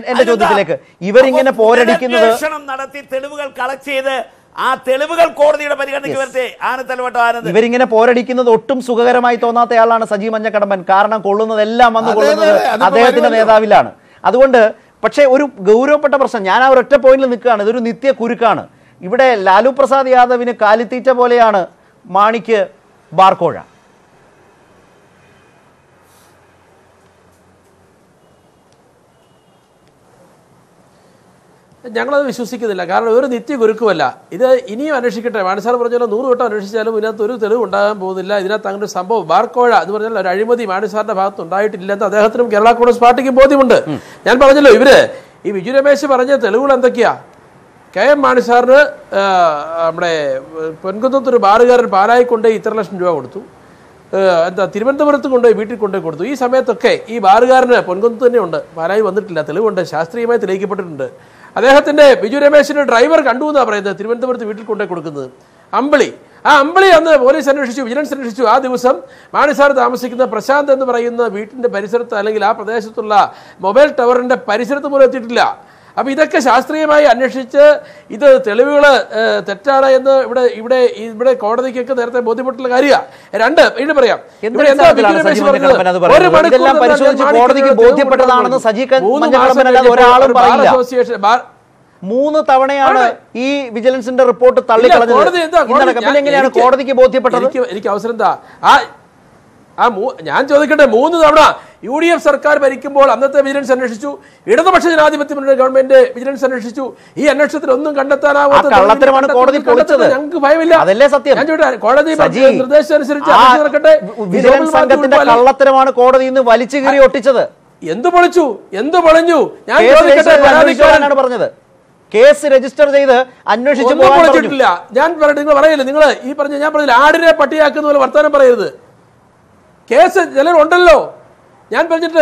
എന്റെ ചോദ്യത്തിലേക്ക്. ഇവരിങ്ങനെ പോരടിക്കുന്നത് നടത്തി തെളിവുകൾ കളക്ട് ചെയ്ത് ആ തെളിവുകൾ കോടതിയുടെ പരിഗണനയ്ക്ക് വരട്ടെ. ആനത്തലവട്ടം ആനന്ദ് ഇവരിങ്ങനെ പോരടിക്കുന്നത് ഒട്ടും സുഖകരമായി തോന്നാത്തയാളാണ് സജി മഞ്ഞക്കടമ്പൻ കാരണം കൊള്ളുന്നതെല്ലാം വന്ന് കൊള്ളുന്നത് അദ്ദേഹത്തിന്റെ നേതാവിലാണ്. അതുകൊണ്ട് പക്ഷേ ഒരു ഗൗരവപ്പെട്ട പ്രശ്നം. ഞാൻ ആ ഒരൊറ്റ പോയിന്റിൽ നിൽക്കുകയാണ്. ഇതൊരു നിത്യ കുരുക്കാണ്. ഇവിടെ ലാലു പ്രസാദ് യാദവിന് കാലിത്തീറ്റ പോലെയാണ് മാണിക്ക് ബാർക്കോഴ ഞങ്ങളത് വിശ്വസിക്കുന്നില്ല. കാരണം ഒരു നിത്യ ഗുരുക്കുമല്ല. ഇത് ഇനിയും അന്വേഷിക്കട്ടെ. മാണിസാർ പറഞ്ഞാലും നൂറ് വട്ടം അന്വേഷിച്ചാലും ഇതിനകത്ത് ഒരു തെളിവ് ഉണ്ടാകാൻ പോകുന്നില്ല. ഇതിനകത്ത് അങ്ങനെ ഒരു സംഭവം ബാർക്കോഴ എന്ന് പറഞ്ഞാൽ ഒരു അഴിമതി മാണിസാറിന്റെ ഭാഗത്ത് ഉണ്ടായിട്ടില്ലെന്ന് അദ്ദേഹത്തിനും കേരള കോൺഗ്രസ് പാർട്ടിക്കും ബോധ്യമുണ്ട്. ഞാൻ പറഞ്ഞല്ലോ ഇവർ ഈ വിജു രമേശ് പറഞ്ഞ തെളിവുകൾ എന്തൊക്കെയാ? കെ എം മാണിസാറിന് നമ്മുടെ പൊൻകുന്നത്ത് ഒരു ബാറുകാരൻ പാലായി കൊണ്ടേ ഇത്ര ലക്ഷം രൂപ കൊടുത്തു. എന്താ തിരുവനന്തപുരത്ത് കൊണ്ടുപോയി വീട്ടിൽ കൊണ്ടുപോയി കൊടുത്തു. ഈ സമയത്തൊക്കെ ഈ ബാറുകാരന് പൊൻകുന്നത്ത് തന്നെ ഉണ്ട് പാലായി വന്നിട്ടില്ല. തെളിവുണ്ട്. ശാസ്ത്രീയമായി തെളിയിക്കപ്പെട്ടിട്ടുണ്ട്. അദ്ദേഹത്തിന്റെ ബിജു രമേശിന്റെ ഡ്രൈവർ കണ്ടു എന്നാണ് പറയുന്നത്? തിരുവനന്തപുരത്ത് വീട്ടിൽ കൊണ്ടേ കൊടുക്കുന്നത്. അമ്പിളി. ആ അമ്പിളി അന്ന് പോലീസ് അന്വേഷിച്ചു വിജിലൻസ് അന്വേഷിച്ചു. ആ ദിവസം മാണിസാർ താമസിക്കുന്ന പ്രശാന്ത് എന്ന് പറയുന്ന വീട്ടിന്റെ പരിസരത്ത് അല്ലെങ്കിൽ ആ പ്രദേശത്തുള്ള മൊബൈൽ ടവറിന്റെ പരിസരത്ത് പോലും എത്തിയിട്ടില്ല. അപ്പൊ ഇതൊക്കെ ശാസ്ത്രീയമായി അന്വേഷിച്ച് ഇത് തെളിവുകൾ തെറ്റാണ് എന്ന് ഇവിടെ ഇവിടെ ഇവിടെ കോടതിക്കൊക്കെ നേരത്തെ ബോധ്യപ്പെട്ടുള്ള കാര്യമാണ് രണ്ട് ഇത് പറയാം. ഇവിടെ എന്താ? ഒരു? മണിക്കൂർ. അസോസിയേഷൻ മൂന്ന് തവണയാണ് ഈ വിജിലൻസിന്റെ റിപ്പോർട്ട് തള്ളിക്കളഞ്ഞത്. കോടതിക്ക് ബോധ്യപ്പെട്ടത്? എനിക്ക് എനിക്ക് അവസരം എന്താ? ആ ആ മൂ- ഞാൻ ചോദിക്കട്ടെ മൂന്ന് തവണ യു ഡി എഫ് സർക്കാർ ഭരിക്കുമ്പോൾ അന്നത്തെ വിജിലൻസ് അന്വേഷിച്ചു ഇടതുപക്ഷ ജനാധിപത്യ മുന്നണി ഗവൺമെന്റ് വിജിലൻസ് അന്വേഷിച്ചു ഈ അന്വേഷണത്തിൽ ഒന്നും കണ്ടെത്താനാവാത്ത. ഞങ്ങൾക്ക് ഭയമില്ല. അതല്ലേ സത്യം? ഞാൻ ചോദിക്കട്ടെ കോടതി നിർദ്ദേശം അനുസരിച്ച് നടക്കട്ടെ? വിജിലൻസ് സംഘത്തിന്റെ കള്ളത്തരമാണ് കോടതി ഇന്ന് വലിച്ചു കീറി ഒട്ടിച്ചത്. എന്ത് പൊളിച്ചു? എന്ത് പൊളിഞ്ഞു? ഞാൻ ചോദിക്കട്ടെ പറഞ്ഞത്. കേസ് രജിസ്റ്റർ ചെയ്ത് അന്വേഷിച്ചു ഞാൻ പറയട്ടെ നിങ്ങൾ പറയില്ല? നിങ്ങൾ ഈ പറഞ്ഞ ഞാൻ പറഞ്ഞില്ല ആടിനെ പട്ടിയാക്കുന്ന പോലെ വർത്തമാനം പറയരുത്. കേസ് ചിലരുണ്ടല്ലോ ഞാൻ പറഞ്ഞിട്ട്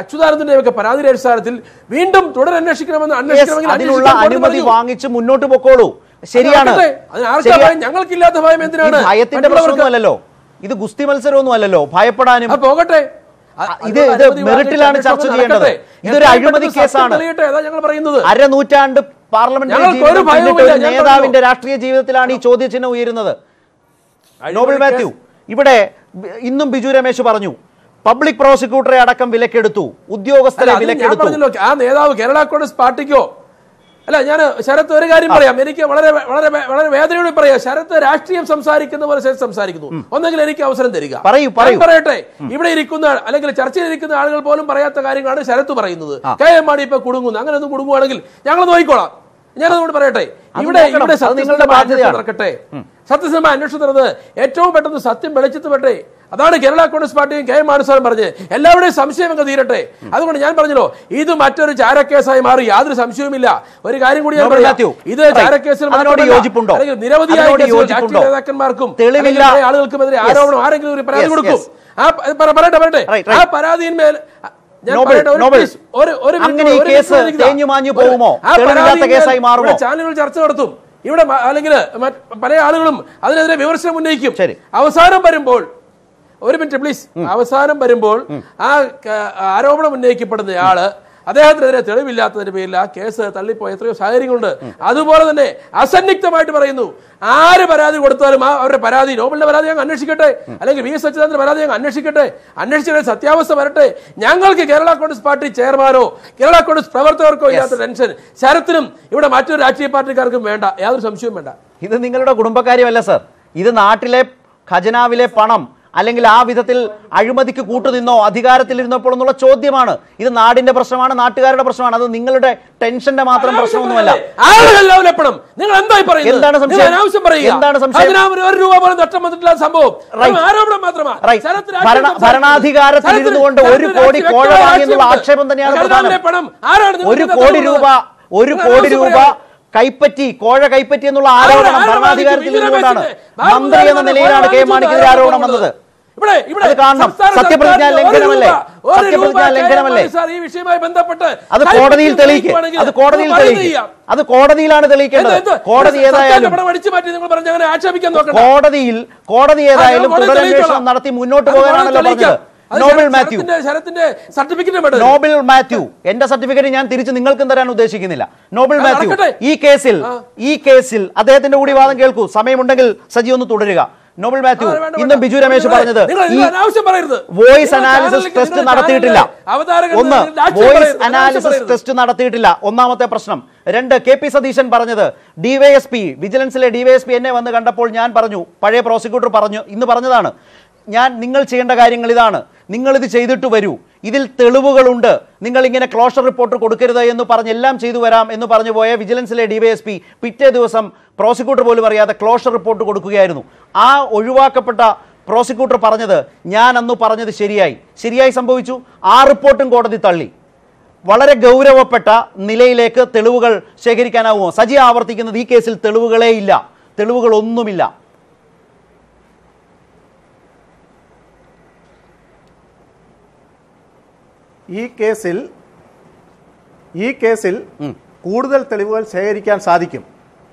അച്യുതാനന്ദന്റെ ഒക്കെ പരാതിയുടെ അടിസ്ഥാനത്തിൽ വീണ്ടും തുടരന്വേഷിക്കണമെന്ന് അന്വേഷിക്കണമെന്ന് അന്വേഷിക്കണമെങ്കിൽ അനുമതി വാങ്ങിച്ച് മുന്നോട്ട് പൊക്കോളൂ. ശരിയാണ്? ഞങ്ങൾക്കില്ലാത്ത ഭയം എന്തിനാണ്? ഭയത്തിന്റെ പ്രശ്നമല്ലല്ലോ ഇത് ഗുസ്തി മത്സരമൊന്നും അല്ലല്ലോ. ഭയപ്പെടാനും പോകട്ടെ. ഇത് ഇത് മെറിറ്റിലാണ് ചർച്ച ചെയ്യേണ്ടത്. ഇതൊരു അഴിമതി കേസാണ്. അരനൂറ്റാണ്ട് പാർലമെന്റ് നേതാവിന്റെ രാഷ്ട്രീയ ജീവിതത്തിലാണ് ഈ ചോദ്യചിഹ്നം ഉയരുന്നത്. നോബൽ മാത്യു ഇവിടെ ഇന്നും ബിജു രമേശ് പറഞ്ഞു പബ്ലിക് പ്രോസിക്യൂട്ടറെ അടക്കം വിലക്കെടുത്തു ഉദ്യോഗസ്ഥരെ വിലക്കെടുത്തു. ആ നേതാവ് കേരള കോൺഗ്രസ് പാർട്ടിക്കോ? അല്ല ഞാൻ ശരത്ത് ഒരു കാര്യം പറയാം എനിക്ക് വളരെ വളരെ വളരെ വേദനയോടെ പറയാം ശരത്ത് രാഷ്ട്രീയം സംസാരിക്കുന്ന പോലെ ശരത്ത് സംസാരിക്കുന്നു. ഒന്നെങ്കിൽ എനിക്ക് അവസരം തരിക. പറയൂ, പറയൂ. പറയട്ടെ ഇവിടെ ഇരിക്കുന്ന അല്ലെങ്കിൽ ചർച്ചയിൽ ഇരിക്കുന്ന ആളുകൾ പോലും പറയാത്ത കാര്യങ്ങളാണ് ശരത്ത് പറയുന്നത്. കെ എം മാണി ഇപ്പൊ കുടുങ്ങുന്നു. അങ്ങനെ ഒന്നും കുടുങ്ങുവാണെങ്കിൽ ഞങ്ങൾ നോക്കിക്കോളാം. ഞാനതുകൊണ്ട് പറയട്ടെ ഇവിടെ ഇവിടെ നിങ്ങളുടെ ബാധ്യത. നടക്കട്ടെ. സത്യസന്ധമായ അന്വേഷണത്തിനത് ഏറ്റവും പെട്ടെന്ന് സത്യം വെളിച്ചത്ത് പെട്ടെ. അതാണ് കേരള കോൺഗ്രസ് പാർട്ടിയും കെ എം മാനസാറും പറഞ്ഞത്. എല്ലാവരുടെയും സംശയം അങ്ങ് തീരട്ടെ. അതുകൊണ്ട് ഞാൻ പറഞ്ഞല്ലോ ഇത് മറ്റൊരു ചാരക്കേസായി മാറി യാതൊരു സംശയവുമില്ല. ഒരു കാര്യം കൂടി ഞാൻ പറയാത്തോ പറയാം. ഇത്. ചാരക്കേസിൽ? അല്ലെങ്കിൽ നിരവധിയായ? രാഷ്ട്രീയ നേതാക്കന്മാർക്കും. ആളുകൾക്കുമെതിരെ ആരോപണം ആരെങ്കിലും ഒരു പരാതി കൊടുക്കും. ആ പറയട്ടെ പറയട്ടെ. ആ പരാതിയിന്മേൽ ഒരു അങ്ങനെ കേസ് തേഞ്ഞു മാഞ്ഞു പോകുമോ? ചാനലുകൾ ചർച്ച നടത്തും. ഇവിടെ അല്ലെങ്കിൽ പല ആളുകളും അതിനെതിരെ വിമർശനം ഉന്നയിക്കും. അവസാനം വരുമ്പോൾ ഒരു മിനിറ്റ് പ്ലീസ് അവസാനം വരുമ്പോൾ ആ ആരോപണം ഉന്നയിക്കപ്പെടുന്ന ആൾ അദ്ദേഹത്തിനെതിരെ തെളിവില്ലാത്തതിന്റെ പേരിൽ ആ കേസ് തള്ളിപ്പോയ എത്രയോ സാഹചര്യങ്ങളുണ്ട്. അതുപോലെ തന്നെ അസന്നിഗ്ധമായിട്ട് പറയുന്നു ആര് പരാതി കൊടുത്താലും ആ അവരുടെ പരാതി നോബലിന്റെ പരാതി ഞങ്ങൾ അന്വേഷിക്കട്ടെ. അല്ലെങ്കിൽ വി എസ് അച്യുതാനന്ദന്റെ പരാതി ഞങ്ങൾ അന്വേഷിക്കട്ടെ. അന്വേഷിച്ച സത്യാവസ്ഥ വരട്ടെ. ഞങ്ങൾക്ക് കേരള കോൺഗ്രസ് പാർട്ടി ചെയർമാനോ കേരള കോൺഗ്രസ് പ്രവർത്തകർക്കോ ഇല്ലാത്ത ടെൻഷൻ ശരത്തിനും ഇവിടെ മറ്റൊരു രാഷ്ട്രീയ പാർട്ടിക്കാർക്കും വേണ്ട. യാതൊരു സംശയവും വേണ്ട. ഇത് നിങ്ങളുടെ കുടുംബക്കാര്യമല്ല സർ. ഇത് നാട്ടിലെ ഖജനാവിലെ പണം അല്ലെങ്കിൽ ആ വിധത്തിൽ അഴിമതിക്ക് കൂട്ടുനിന്നോ അധികാരത്തിലിരുന്നപ്പോൾ എന്നുള്ള ചോദ്യമാണ്. ഇത് നാടിന്റെ പ്രശ്നമാണ് നാട്ടുകാരുടെ പ്രശ്നമാണ്. അത് നിങ്ങളുടെ ടെൻഷന്റെ മാത്രം പ്രശ്നമൊന്നുമല്ല. എന്താണ് സംശയം? എന്താണ് സംശയം? സംഭവം. ഭരണാധികാരത്തിൽ ഇരുന്നുകൊണ്ട് ഒരു കോടി കോഴ വാങ്ങിയെന്നുള്ള ആക്ഷേപം തന്നെയാണ് ഒരു കോടി രൂപ ഒരു കോടി രൂപ കൈപ്പറ്റി കോഴ കൈപ്പറ്റി എന്നുള്ള ആരോപണം ഭരണാധികാരത്തിൽ മന്ത്രി എന്ന നിലയിലാണ് കെ മാണിക്കെതിരെ ആരോപണം വന്നത്? ഇവിടെ ഇവിടെ സത്യപ്രതിജ്ഞ കാണണം. സത്യപ്രതിജ്ഞാ ലംഘനമല്ലേ? സത്യപ്രതിജ്ഞ ലംഘനമല്ലേ? ഈ വിഷയവുമായി ബന്ധപ്പെട്ട് അത് കോടതിയിൽ കൈപ്പറ്റി അത് കോടതിയിൽ ചെയ്യാം. അത് കോടതിയിലാണ് തെളിയിക്കേണ്ടത്? കോടതി ഏതായാലും കോടതിയിൽ കോടതി ഏതായാലും തുടരന്വേഷണം നടത്തി മുന്നോട്ട് പോകാനാണല്ലോ പറഞ്ഞത്. നോബിൾ മാത്യു സർട്ടിഫിക്കറ്റ് നോബിൾ മാത്യു എന്റെ സർട്ടിഫിക്കറ്റ് ഞാൻ തിരിച്ച് നിങ്ങൾക്കും തരാൻ ഉദ്ദേശിക്കുന്നില്ല. നോബിൾ മാത്യു ഈ കേസിൽ ഈ കേസിൽ അദ്ദേഹത്തിന്റെ കൂടി വാദം കേൾക്കൂ. സമയമുണ്ടെങ്കിൽ സജി ഒന്ന് തുടരുക. നോബൽ മാത്യു. ഇന്നും ബിജു രമേശ് പറഞ്ഞത് വോയിസ് അനാലിസിസ് ടെസ്റ്റ് നടത്തിയിട്ടില്ല. ഒന്ന് വോയിസ് അനാലിസിസ് ടെസ്റ്റ് നടത്തിയിട്ടില്ല. ഒന്നാമത്തെ പ്രശ്നം. രണ്ട് കെ പി സതീശൻ പറഞ്ഞത് ഡിവൈഎസ്പി വിജിലൻസിലെ ഡിവൈഎസ്പി എന്നെ വന്ന് കണ്ടപ്പോൾ ഞാൻ പറഞ്ഞു പഴയ പ്രോസിക്യൂട്ടർ പറഞ്ഞു ഇന്ന് പറഞ്ഞതാണ് ഞാൻ നിങ്ങൾ ചെയ്യേണ്ട കാര്യങ്ങൾ ഇതാണ്. നിങ്ങൾ ഇത് ചെയ്തിട്ട് വരൂ. ഇതിൽ തെളിവുകളുണ്ട്. നിങ്ങൾ ഇങ്ങനെ ക്ലോഷർ റിപ്പോർട്ട് കൊടുക്കരുത് എന്ന് പറഞ്ഞ് എല്ലാം ചെയ്തു വരാം എന്ന് പറഞ്ഞു പോയ വിജിലൻസിലെ ഡിവൈഎസ്പി പിറ്റേ ദിവസം പ്രോസിക്യൂട്ടർ പോലും അറിയാതെ ക്ലോഷർ റിപ്പോർട്ട് കൊടുക്കുകയായിരുന്നു. ആ ഒഴിവാക്കപ്പെട്ട പ്രോസിക്യൂട്ടർ പറഞ്ഞത് ഞാൻ അന്ന് പറഞ്ഞത് ശരിയായി. ശരിയായി സംഭവിച്ചു. ആ റിപ്പോർട്ടും കോടതി തള്ളി. വളരെ ഗൗരവപ്പെട്ട നിലയിലേക്ക് തെളിവുകൾ ശേഖരിക്കാനാവുമോ? സജി ആവർത്തിക്കുന്നത് ഈ കേസിൽ തെളിവുകളേ ഇല്ല. തെളിവുകളൊന്നുമില്ല. ഈ കേസിൽ ഈ കേസിൽ കൂടുതൽ തെളിവുകൾ ശേഖരിക്കാൻ സാധിക്കും.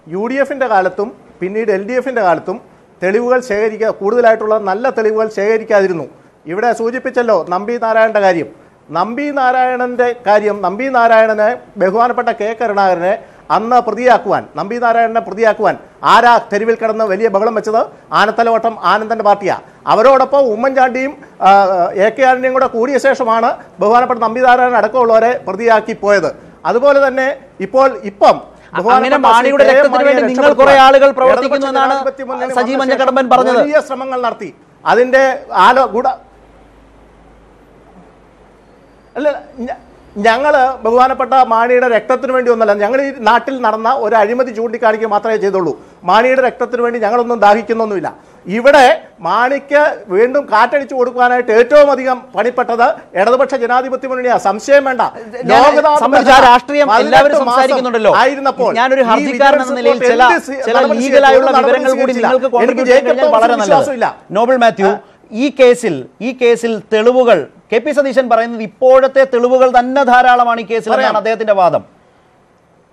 യു ഡി എഫിന്റെ കാലത്തും പിന്നീട് എൽ ഡി എഫിന്റെ കാലത്തും തെളിവുകൾ ശേഖരിക്കുക കൂടുതലായിട്ടുള്ള നല്ല തെളിവുകൾ ശേഖരിക്കാതിരുന്നു. ഇവിടെ സൂചിപ്പിച്ചല്ലോ നമ്പി നാരായണന്റെ കാര്യം. നമ്പി നാരായണന്റെ കാര്യം നമ്പി നാരായണനെ ബഹുമാനപ്പെട്ട കെ കരുണാകരനെ അന്ന് പ്രതിയാക്കുവാൻ നമ്പി നാരായണനെ പ്രതിയാക്കുവാൻ ആരാ തെരുവിൽ കിടന്ന് വലിയ ബഹളം വെച്ചത്? ആനത്തലവട്ടം ആനന്ദന്റെ പാർട്ടിയാണ് അവരോടൊപ്പം ഉമ്മൻചാണ്ടിയും എ കെ ആന്റണിയും കൂടെ കൂടിയ ശേഷമാണ് ബഹുമാനപ്പെട്ട നമ്പി നാരായണൻ അടക്കമുള്ളവരെ പ്രതിയാക്കി പോയത്. അതുപോലെ തന്നെ ഇപ്പോൾ ഇപ്പം അങ്ങനെ മാണിയുടെ രക്തത്തിന് വേണ്ടി നിങ്ങൾ കുറെ ആളുകൾ പ്രവർത്തിക്കുന്നു എന്നാണ് സജി മഞ്ഞക്കടമ്പൻ പറഞ്ഞത്. വലിയ ശ്രമങ്ങൾ നടത്തി. അതിന്റെ ആലോ ഗുഡ അല്ല ഞ- ഞങ്ങൾ ബഹുമാനപ്പെട്ട മാണിയുടെ രക്തത്തിന് വേണ്ടി ഒന്നല്ല ഞങ്ങൾ ഈ നാട്ടിൽ നടന്ന ഒരു അഴിമതി ചൂണ്ടിക്കാണിക്കുക മാത്രമേ ചെയ്തുള്ളൂ. മാണിയുടെ രക്തത്തിന് വേണ്ടി ഞങ്ങളൊന്നും ദാഹിക്കുന്നൊന്നുമില്ല. ഇവിടെ മാണിക്ക് വീണ്ടും കാറ്റടിച്ചു കൊടുക്കാനായിട്ട് ഏറ്റവും അധികം പണിപ്പെട്ടത് ഇടതുപക്ഷ ജനാധിപത്യ മുന്നണിയാണ് സംശയം വേണ്ട. രാഷ്ട്രീയം എല്ലാവരും സംസാരിക്കുന്നുണ്ടല്ലോ. ആയിരുന്നപ്പോൾ ഞാനൊരു ഹർജിക്കാരൻ നോബൽ മാത്യു ഈ കേസിൽ ഈ കേസിൽ തെളിവുകൾ കെ പി സതീശൻ പറയുന്നത് ഇപ്പോഴത്തെ തെളിവുകൾ തന്നെ ധാരാളമാണ് ഈ കേസിൽ എന്നാണ് അദ്ദേഹത്തിന്റെ വാദം.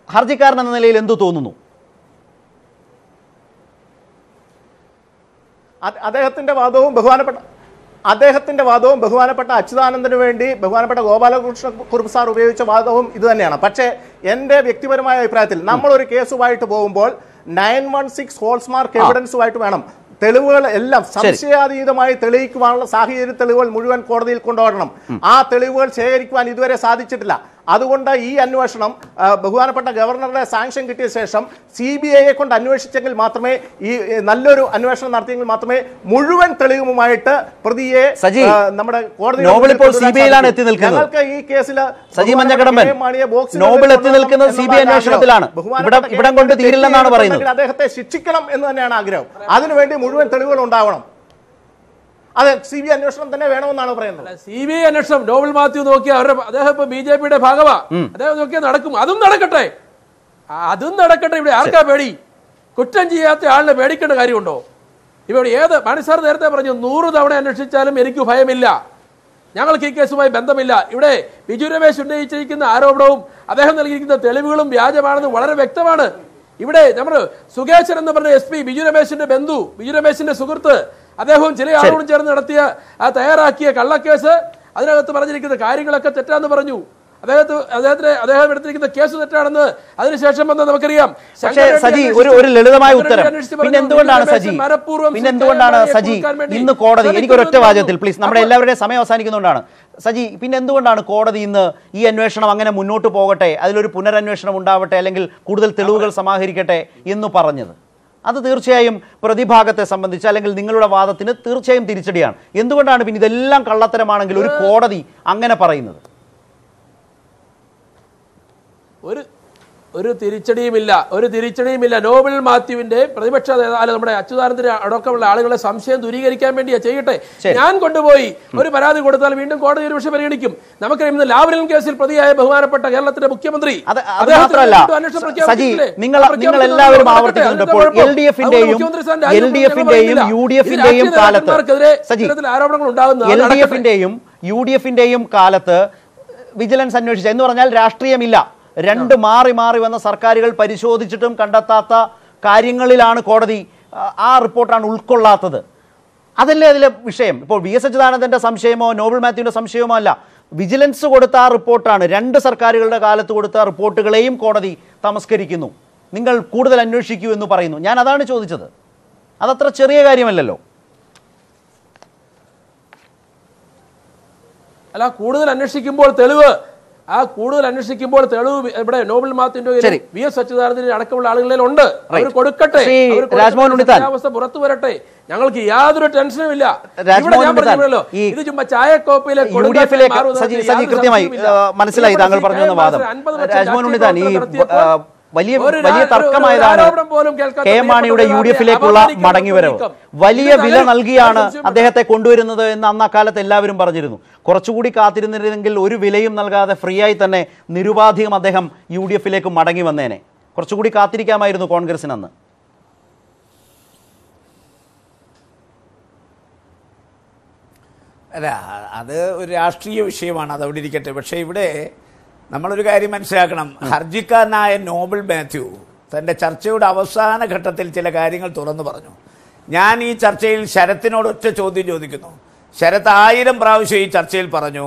ഹർജിക്കാരൻ എന്ന നിലയിൽ എന്തു തോന്നുന്നു? അദ്ദേഹത്തിന്റെ വാദവും ബഹുമാനപ്പെട്ട അദ്ദേഹത്തിന്റെ വാദവും ബഹുമാനപ്പെട്ട അച്യുതാനന്ദന് വേണ്ടി ബഹുമാനപ്പെട്ട ഗോപാലകൃഷ്ണ കുറുപ്പ് സാർ ഉപയോഗിച്ച വാദവും ഇത് തന്നെയാണ്. പക്ഷേ എന്റെ വ്യക്തിപരമായ അഭിപ്രായത്തിൽ നമ്മൾ ഒരു കേസുമായിട്ട് പോകുമ്പോൾ nine one six holes mark എവിഡൻസുമായിട്ട് വേണം. തെളിവുകൾ എല്ലാം സംശയാതീതമായി തെളിയിക്കുവാനുള്ള സാഹചര്യ തെളിവുകൾ മുഴുവൻ കോടതിയിൽ കൊണ്ടുവരണം. ആ തെളിവുകൾ ശേഖരിക്കുവാൻ ഇതുവരെ സാധിച്ചിട്ടില്ല. അതുകൊണ്ട് ഈ അന്വേഷണം ബഹുമാനപ്പെട്ട ഗവർണറുടെ സാങ്ഷൻ കിട്ടിയ ശേഷം സി ബി ഐയെ കൊണ്ട് അന്വേഷിച്ചെങ്കിൽ മാത്രമേ ഈ നല്ലൊരു അന്വേഷണം നടത്തിയെങ്കിൽ മാത്രമേ മുഴുവൻ തെളിവുമായിട്ട് പ്രതിയെ നമ്മുടെ കോടതി. ഞങ്ങൾക്ക് ഈ കേസിൽ സജി മഞ്ഞക്കടമ്പൻ നോബിൾ എത്തി നിൽക്കുന്നത് സി ബി ഐ അന്വേഷണത്തിലാണ് ഇവിടെ ഇവിടം കൊണ്ട് തീരില്ലെന്നാണ് പറയുന്നത്. അദ്ദേഹത്തെ ശിക്ഷിക്കണം എന്ന് തന്നെയാണ് ആഗ്രഹം. അതിനുവേണ്ടി മുഴുവൻ തെളിവുകൾ ഉണ്ടാവണം. അതെ സി ബി അന്വേഷണം തന്നെ വേണമെന്നാണ് പറയുന്നത്. സി ബി ഐ അന്വേഷണം നോബൽ മാത്യു നോക്കിയ അവരുടെ അദ്ദേഹം ഇപ്പൊ ബി ജെ പിയുടെ ഭാഗമാ. അദ്ദേഹം നോക്കിയാൽ നടക്കും. അതും നടക്കട്ടെ. അതും നടക്കട്ടെ. ഇവിടെ ആർക്കാ പേടി? കുറ്റം ചെയ്യാത്ത ആളിനെ പേടിക്കേണ്ട കാര്യമുണ്ടോ? ഇവിടെ ഏത് മാണി സാർ നേരത്തെ പറഞ്ഞു നൂറ് തവണ അന്വേഷിച്ചാലും എനിക്ക് ഭയമില്ല. ഞങ്ങൾക്ക് ഈ കേസുമായി ബന്ധമില്ല. ഇവിടെ ബിജു രമേശ് ഉന്നയിച്ചിരിക്കുന്ന ആരോപണവും അദ്ദേഹം നൽകിയിരിക്കുന്ന തെളിവുകളും വ്യാജമാണെന്ന് വളരെ വ്യക്തമാണ്. ഇവിടെ നമ്മൾ സുകേശൻ എന്ന് പറഞ്ഞ എസ് പി ബിജു രമേശിന്റെ ബന്ധു ബിജു രമേശിന്റെ സുഹൃത്ത് അദ്ദേഹവും ചില ആളുകളും ചേർന്ന് നടത്തിയ ആ തയ്യാറാക്കിയ കള്ളക്കേസ്. അതിനകത്ത് പറഞ്ഞിരിക്കുന്ന കാര്യങ്ങളൊക്കെ തെറ്റാന്ന് പറഞ്ഞു. അദ്ദേഹത്തെ അദ്ദേഹത്തിന് അദ്ദേഹം എടുത്തിരിക്കുന്ന കേസ് തെറ്റാണെന്ന് അതിനുശേഷം വന്ന് നമുക്കറിയാം. സജി ഒരു ഒരു ലളിതമായ ഉത്തരം. പിന്നെ എന്തുകൊണ്ടാണ് സജി? പിന്നെ എന്തുകൊണ്ടാണ് സജി ഇന്ന് കോടതി? എനിക്കൊരു ഒരൊറ്റ വാചകത്തിൽ പ്ലീസ് നമ്മുടെ എല്ലാവരുടെയും സമയം അവസാനിക്കുന്നതുകൊണ്ടാണ്. സജി പിന്നെ എന്തുകൊണ്ടാണ് കോടതി ഇന്ന് ഈ അന്വേഷണം അങ്ങനെ മുന്നോട്ട് പോകട്ടെ? അതിലൊരു പുനരന്വേഷണം ഉണ്ടാവട്ടെ? അല്ലെങ്കിൽ കൂടുതൽ തെളിവുകൾ സമാഹരിക്കട്ടെ എന്ന് പറഞ്ഞത്? അത് തീർച്ചയായും പ്രതിഭാഗത്തെ സംബന്ധിച്ച് അല്ലെങ്കിൽ നിങ്ങളുടെ വാദത്തിന് തീർച്ചയായും തിരിച്ചടിയാണ്. എന്തുകൊണ്ടാണ് പിന്നെ ഇതെല്ലാം കള്ളത്തരമാണെങ്കിൽ ഒരു കോടതി അങ്ങനെ പറയുന്നത്? ഒരു ഒരു തിരിച്ചടിയുമില്ല ഒരു തിരിച്ചടിയുമില്ല. നോബൽ മാത്യുവിന്റെ പ്രതിപക്ഷ നേതാവ് നമ്മുടെ അച്യുതാനന്ദന് അടക്കമുള്ള ആളുകളെ സംശയം ദൂരീകരിക്കാൻ വേണ്ടിയാ ചെയ്യട്ടെ. ഞാൻ കൊണ്ടുപോയി ഒരു പരാതി കൊടുത്താൽ വീണ്ടും കോടതി ഒരു പക്ഷേ പരിഗണിക്കും. നമുക്കറിയാം ഇന്ന് ലാവലിൻ കേസിൽ പ്രതിയായ ബഹുമാനപ്പെട്ട കേരളത്തിന്റെ മുഖ്യമന്ത്രി നിങ്ങൾ നിങ്ങൾ എല്ലാവരും നടക്കട്ടെ. ആവർത്തിക്കുന്നുണ്ട് അതിന്റെ ഇപ്പോൾ കുഴപ്പം. എൽ ഡി എഫിന്റെയും എൽ ഡി എഫിന്റെയും യു ഡി എഫിന്റെയും കാലത്ത് നേതാക്കന്മാർക്കെതിരെ സജി ഇത്തരത്തിൽ ആരോപണങ്ങൾ എൽ ഡി എഫിന്റെയും യു ഡി എഫിന്റെയും കാലത്ത് വിജിലൻസ് അന്വേഷിച്ച എന്ന് പറഞ്ഞാൽ രാഷ്ട്രീയമില്ല. രണ്ട് മാറി മാറി വന്ന സർക്കാരുകൾ പരിശോധിച്ചിട്ടും കണ്ടെത്താത്ത കാര്യങ്ങളിലാണ് കോടതി ആ, റിപ്പോർട്ടാണ് ഉൾക്കൊള്ളാത്തത്. അതല്ലേ അതിലെ വിഷയം? ഇപ്പോൾ വി എസ് അച്യുതാനന്ദന്റെ സംശയമോ നോബൽ മാത്യുവിന്റെ സംശയമോ അല്ല. വിജിലൻസ് കൊടുത്ത ആ റിപ്പോർട്ടാണ്. രണ്ട് സർക്കാരുകളുടെ കാലത്ത് കൊടുത്ത റിപ്പോർട്ടുകളെയും കോടതി തമസ്കരിക്കുന്നു. നിങ്ങൾ കൂടുതൽ അന്വേഷിക്കൂ എന്ന് പറയുന്നു. ഞാൻ അതാണ് ചോദിച്ചത്. അതത്ര ചെറിയ കാര്യമല്ലല്ലോ. അല്ല കൂടുതൽ അന്വേഷിക്കുമ്പോൾ തെളിവ് ആ കൂടുതൽ അന്വേഷിക്കുമ്പോൾ തെളിവ് ഇവിടെ നോബൽ മാത്തിന്റെ. വി എസ് അച്യുതാനന്ദന് അടക്കമുള്ള ആളുകളിൽ ഉണ്ട്. അവർ കൊടുക്കട്ടെ. അവസ്ഥ പുറത്തു വരട്ടെ. ഞങ്ങൾക്ക് യാതൊരു ടെൻഷനും ഇല്ല. ഇത് ചുമ്മാ ചായക്കോപ്പയിലെ കൃത്യമായി മനസ്സിലായി താങ്കൾ. പറഞ്ഞു വാദം. മാസ്റ്റർ 50 ലക്ഷം രാജ്മോഹൻ ഉണ്ണിത്താൻ ഈ വലിയ വലിയ തർക്കമായതാണ് കെ എം മാണിയുടെ യു ഡി എഫിലേക്കുള്ള മടങ്ങിവരവ്. വലിയ വില നൽകിയാണ് അദ്ദേഹത്തെ കൊണ്ടുവരുന്നത് എന്ന് അന്ന് അക്കാലത്ത് എല്ലാവരും പറഞ്ഞിരുന്നു. കുറച്ചുകൂടി കാത്തിരുന്നിരുന്നെങ്കിൽ ഒരു വിലയും നൽകാതെ ഫ്രീ ആയി തന്നെ നിരുപാധികം അദ്ദേഹം യു ഡി എഫിലേക്ക് മടങ്ങി വന്നേനെ. കുറച്ചുകൂടി കാത്തിരിക്കാമായിരുന്നു കോൺഗ്രസിന് അന്ന്. അല്ല അത് ഒരു രാഷ്ട്രീയ വിഷയമാണ് അത് അവിടെ ഇരിക്കട്ടെ. പക്ഷേ ഇവിടെ നമ്മളൊരു കാര്യം മനസ്സിലാക്കണം. ഹർജിക്കാരനായ നോബൽ മാത്യു തന്റെ ചർച്ചയുടെ അവസാന ഘട്ടത്തിൽ ചില കാര്യങ്ങൾ തുറന്നു പറഞ്ഞു. ഞാൻ ഈ ചർച്ചയിൽ ശരത്തിനോട് ഒറ്റ ചോദ്യം ചോദിക്കുന്നു. ശരത് ആയിരം പ്രാവശ്യം ഈ ചർച്ചയിൽ പറഞ്ഞു.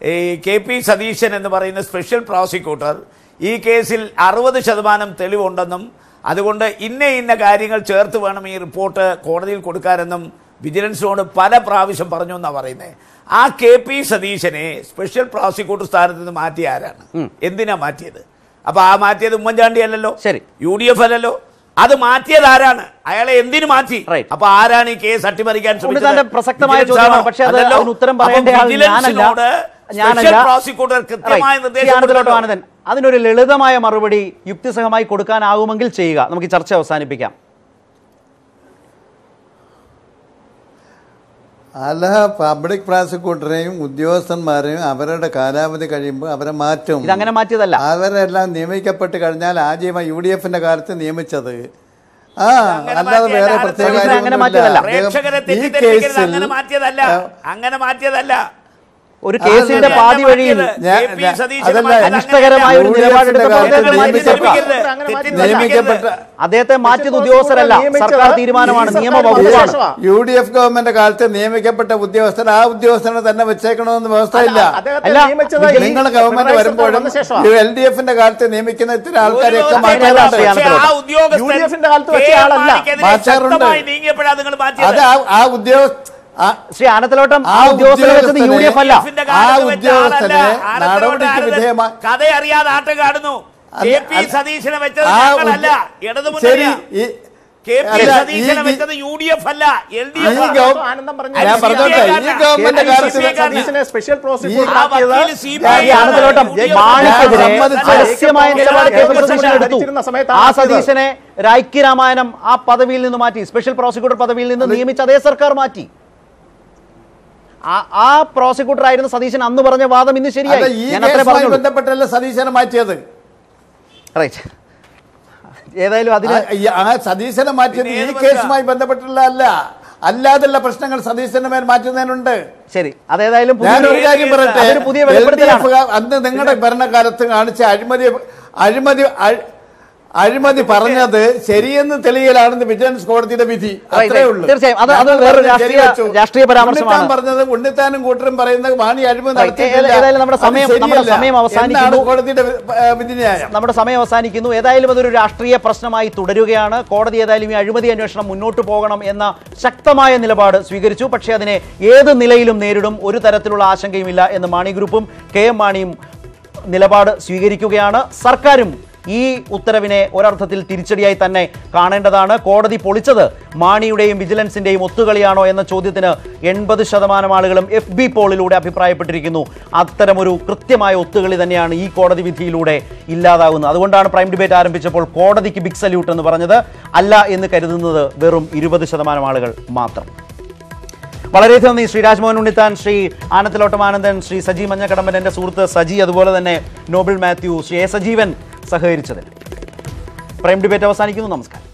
ഈ കെ പി സതീശൻ എന്ന് പറയുന്ന സ്പെഷ്യൽ പ്രോസിക്യൂട്ടർ ഈ കേസിൽ അറുപത് ശതമാനം തെളിവുണ്ടെന്നും അതുകൊണ്ട് ഇന്ന ഇന്ന കാര്യങ്ങൾ ചേർത്ത് വേണം ഈ റിപ്പോർട്ട് കോടതിയിൽ കൊടുക്കാനെന്നും വിജിലൻസിനോട് പല പ്രാവശ്യം പറഞ്ഞു എന്നാണ് പറയുന്നത് ആ കെ പി സതീശനെ സ്പെഷ്യൽ പ്രോസിക്യൂട്ടർ സ്ഥാനത്ത് നിന്ന് മാറ്റിയ ആരാണ്? എന്തിനാ മാറ്റിയത്? അപ്പൊ ആ മാറ്റിയത് ഉമ്മൻചാണ്ടി അല്ലല്ലോ? ശരി. യു ഡി എഫ് അല്ലല്ലോ? അത് മാറ്റിയത് ആരാണ്? അയാളെ എന്തിനു മാറ്റി. അപ്പൊ ആരാണ് ഈ കേസ് അട്ടിമറിക്കാൻ ശ്രമിച്ചത്? പ്രസക്തമായ ചോദ്യമാണ്. പക്ഷേ ഉത്തരം പ്രോസിക്യൂട്ടർ കൃത്യമായ നിർദ്ദേശം അതിനൊരു ലളിതമായ മറുപടി യുക്തിസഹമായി കൊടുക്കാനാകുമെങ്കിൽ ചെയ്യുക. നമുക്ക് ചർച്ച അവസാനിപ്പിക്കാം. അല്ല പബ്ലിക് പ്രോസിക്യൂട്ടറെയും ഉദ്യോഗസ്ഥന്മാരെയും അവരുടെ കാലാവധി കഴിയുമ്പോൾ അവരെ മാറ്റും. അങ്ങനെ മാറ്റിയതല്ല. അവരെല്ലാം നിയമിക്കപ്പെട്ട് കഴിഞ്ഞാൽ ആദ്യമായി യു ഡി എഫിന്റെ കാലത്ത് നിയമിച്ചത്. ആ അങ്ങനെ അല്ലാതെ വേറെ. പ്രത്യേക ഈ കേസിൽ അങ്ങനെ മാറ്റിയതല്ല. ഒരു കേസിന്റെ. പാതി വഴിയിൽ അനിഷ്ടകരമായ ഒരു നിലപാടെടുത്ത അദ്ദേഹത്തെ മാറ്റിയത് ഉദ്യോഗസ്ഥരല്ല. സർക്കാർ തീരുമാനമാണ് നിയമവകുപ്പാണ് യു ഡി എഫ് ഗവൺമെന്റ് കാലത്ത് നിയമിക്കപ്പെട്ട ഉദ്യോഗസ്ഥർ ആ ഉദ്യോഗസ്ഥനെ തന്നെ വെച്ചേക്കണമെന്ന് വ്യവസ്ഥയില്ല. നിങ്ങൾ ഗവൺമെന്റ് വരുമ്പോഴും എൽ ഡി എഫിന്റെ കാലത്ത് നിയമിക്കുന്ന ഇത്തിരി ആൾക്കാരെയൊക്കെ മാറ്റാറുണ്ട്. അത് ആ- ഉദ്യോഗസ്ഥ ശ്രീ ആനത്തലോട്ടം ആ ഉദ്യോഗസ്ഥനെ വെച്ചത് യു ഡി എഫ് അല്ല. ആ ഉദ്യോഗസ്ഥനെ നടപടിക്ക് ആനന്ദൻ വിധേയമാ- കഥ അറിയാതെ ആട്ടം കാണുന്നു കെ പി അല്ല. സതീശനെ വെച്ചത് ഞങ്ങളല്ല. ഇടതുമുന്നണിയാ ഈ കെ പി സതീശനെ ഈ- വെച്ചത് യു ഡി എഫ് അല്ല. എൽ ഡി എഫ് ആനന്ദം പറഞ്ഞു ഞാൻ പറഞ്ഞോട്ടെ ഈ ഗവൺമെന്റ് കാലത്ത് സതീശനെ സ്പെഷ്യൽ പ്രോസിക്യൂട്ടർ ആ സതീശനെ രാജ്യ രാമായണം ആ പദവിയിൽ നിന്ന് മാറ്റി സ്പെഷ്യൽ പ്രോസിക്യൂട്ടർ പദവിയിൽ നിന്ന് നിയമിച്ച അതേ സർക്കാർ മാറ്റി. ആ- ആ പ്രോസിക്യൂട്ടർ ആയിരുന്ന സതീശൻ അന്ന് പറഞ്ഞ വാദം ഇന്ന് ശരിയായി. ബന്ധപ്പെട്ടല്ല സതീശനെ മാറ്റിയത്? റൈറ്റ് ഏതായാലും അതിന് ആ- സതീശനെ മാറ്റിയത് ഈ കേസുമായി ബന്ധപ്പെട്ടുള്ള അല്ല. അല്ലാതുള്ള പ്രശ്നങ്ങൾ സതീശന്റെ മേൽ മാറ്റുന്നതിനുണ്ട്. ശരി. അതേതായാലും കാര്യം പറയട്ടെ? അതൊരു പുതിയ വെളിപ്പെടുത്തലാണ്. അന്ന് നിങ്ങളുടെ ഭരണകാലത്ത് കാണിച്ച അഴിമതി അഴിമതി അഴി- അഴിമതി പറഞ്ഞത് ശരിയെന്ന് തെളിയലാണെന്ന് വിജിലൻസ് കോടതിയുടെ വിധി. അത്രേ. ഉള്ളൂ. തീർച്ചയായും. രാഷ്ട്രീയ- പരാമർശമാണ്. പറഞ്ഞത് ഉണ്ണിത്താനും കൂട്ടരും പറയുന്ന വാണി അഴിമതി നമ്മുടെ സമയം- നമ്മുടെ സമയം അവസാനിക്കുന്നു. കോടതിയുടെ വിധിന്യായം. നമ്മുടെ സമയം അവസാനിക്കുന്നു. ഏതായാലും അതൊരു രാഷ്ട്രീയ പ്രശ്നമായി തുടരുകയാണ്. കോടതി ഏതായാലും ഈ അഴിമതി അന്വേഷണം മുന്നോട്ട് പോകണം എന്ന ശക്തമായ നിലപാട് സ്വീകരിച്ചു. പക്ഷേ അതിനെ ഏത് നിലയിലും നേരിടും. ഒരു തരത്തിലുള്ള ആശങ്കയുമില്ല എന്ന് മാണി ഗ്രൂപ്പും കെ എം മാണിയും നിലപാട് സ്വീകരിക്കുകയാണ്. സർക്കാരും ഈ ഉത്തരവിനെ ഒരർത്ഥത്തിൽ തിരിച്ചടിയായി തന്നെ കാണേണ്ടതാണ്. കോടതി പൊളിച്ചത് മാണിയുടെയും വിജിലൻസിന്റെയും ഒത്തുകളിയാണോ എന്ന ചോദ്യത്തിന് എൺപത് ശതമാനം ആളുകളും എഫ് ബി പോളിലൂടെ അഭിപ്രായപ്പെട്ടിരിക്കുന്നു. അത്തരമൊരു കൃത്യമായ ഒത്തുകളി തന്നെയാണ് ഈ കോടതി വിധിയിലൂടെ ഇല്ലാതാകുന്നത്. അതുകൊണ്ടാണ് പ്രൈം ഡിബേറ്റ് ആരംഭിച്ചപ്പോൾ കോടതിക്ക് ബിഗ് സല്യൂട്ട് എന്ന് പറഞ്ഞത്. അല്ല എന്ന് കരുതുന്നത് വെറും ഇരുപത് ശതമാനം ആളുകൾ മാത്രം. വളരെയധികം നന്ദി. ശ്രീ രാജ്മോഹൻ ഉണ്ണിത്താൻ ശ്രീ ആനത്തിലോട്ടം ആനന്ദൻ ശ്രീ സജി മഞ്ഞക്കടമ്പൻ എന്റെ സുഹൃത്ത് സജി അതുപോലെ തന്നെ നോബിൾ മാത്യു ശ്രീ എ സജീവൻ സഹകരിച്ചതിൽ. പ്രൈം ഡിബേറ്റ് അവസാനിക്കുന്നു. നമസ്കാരം.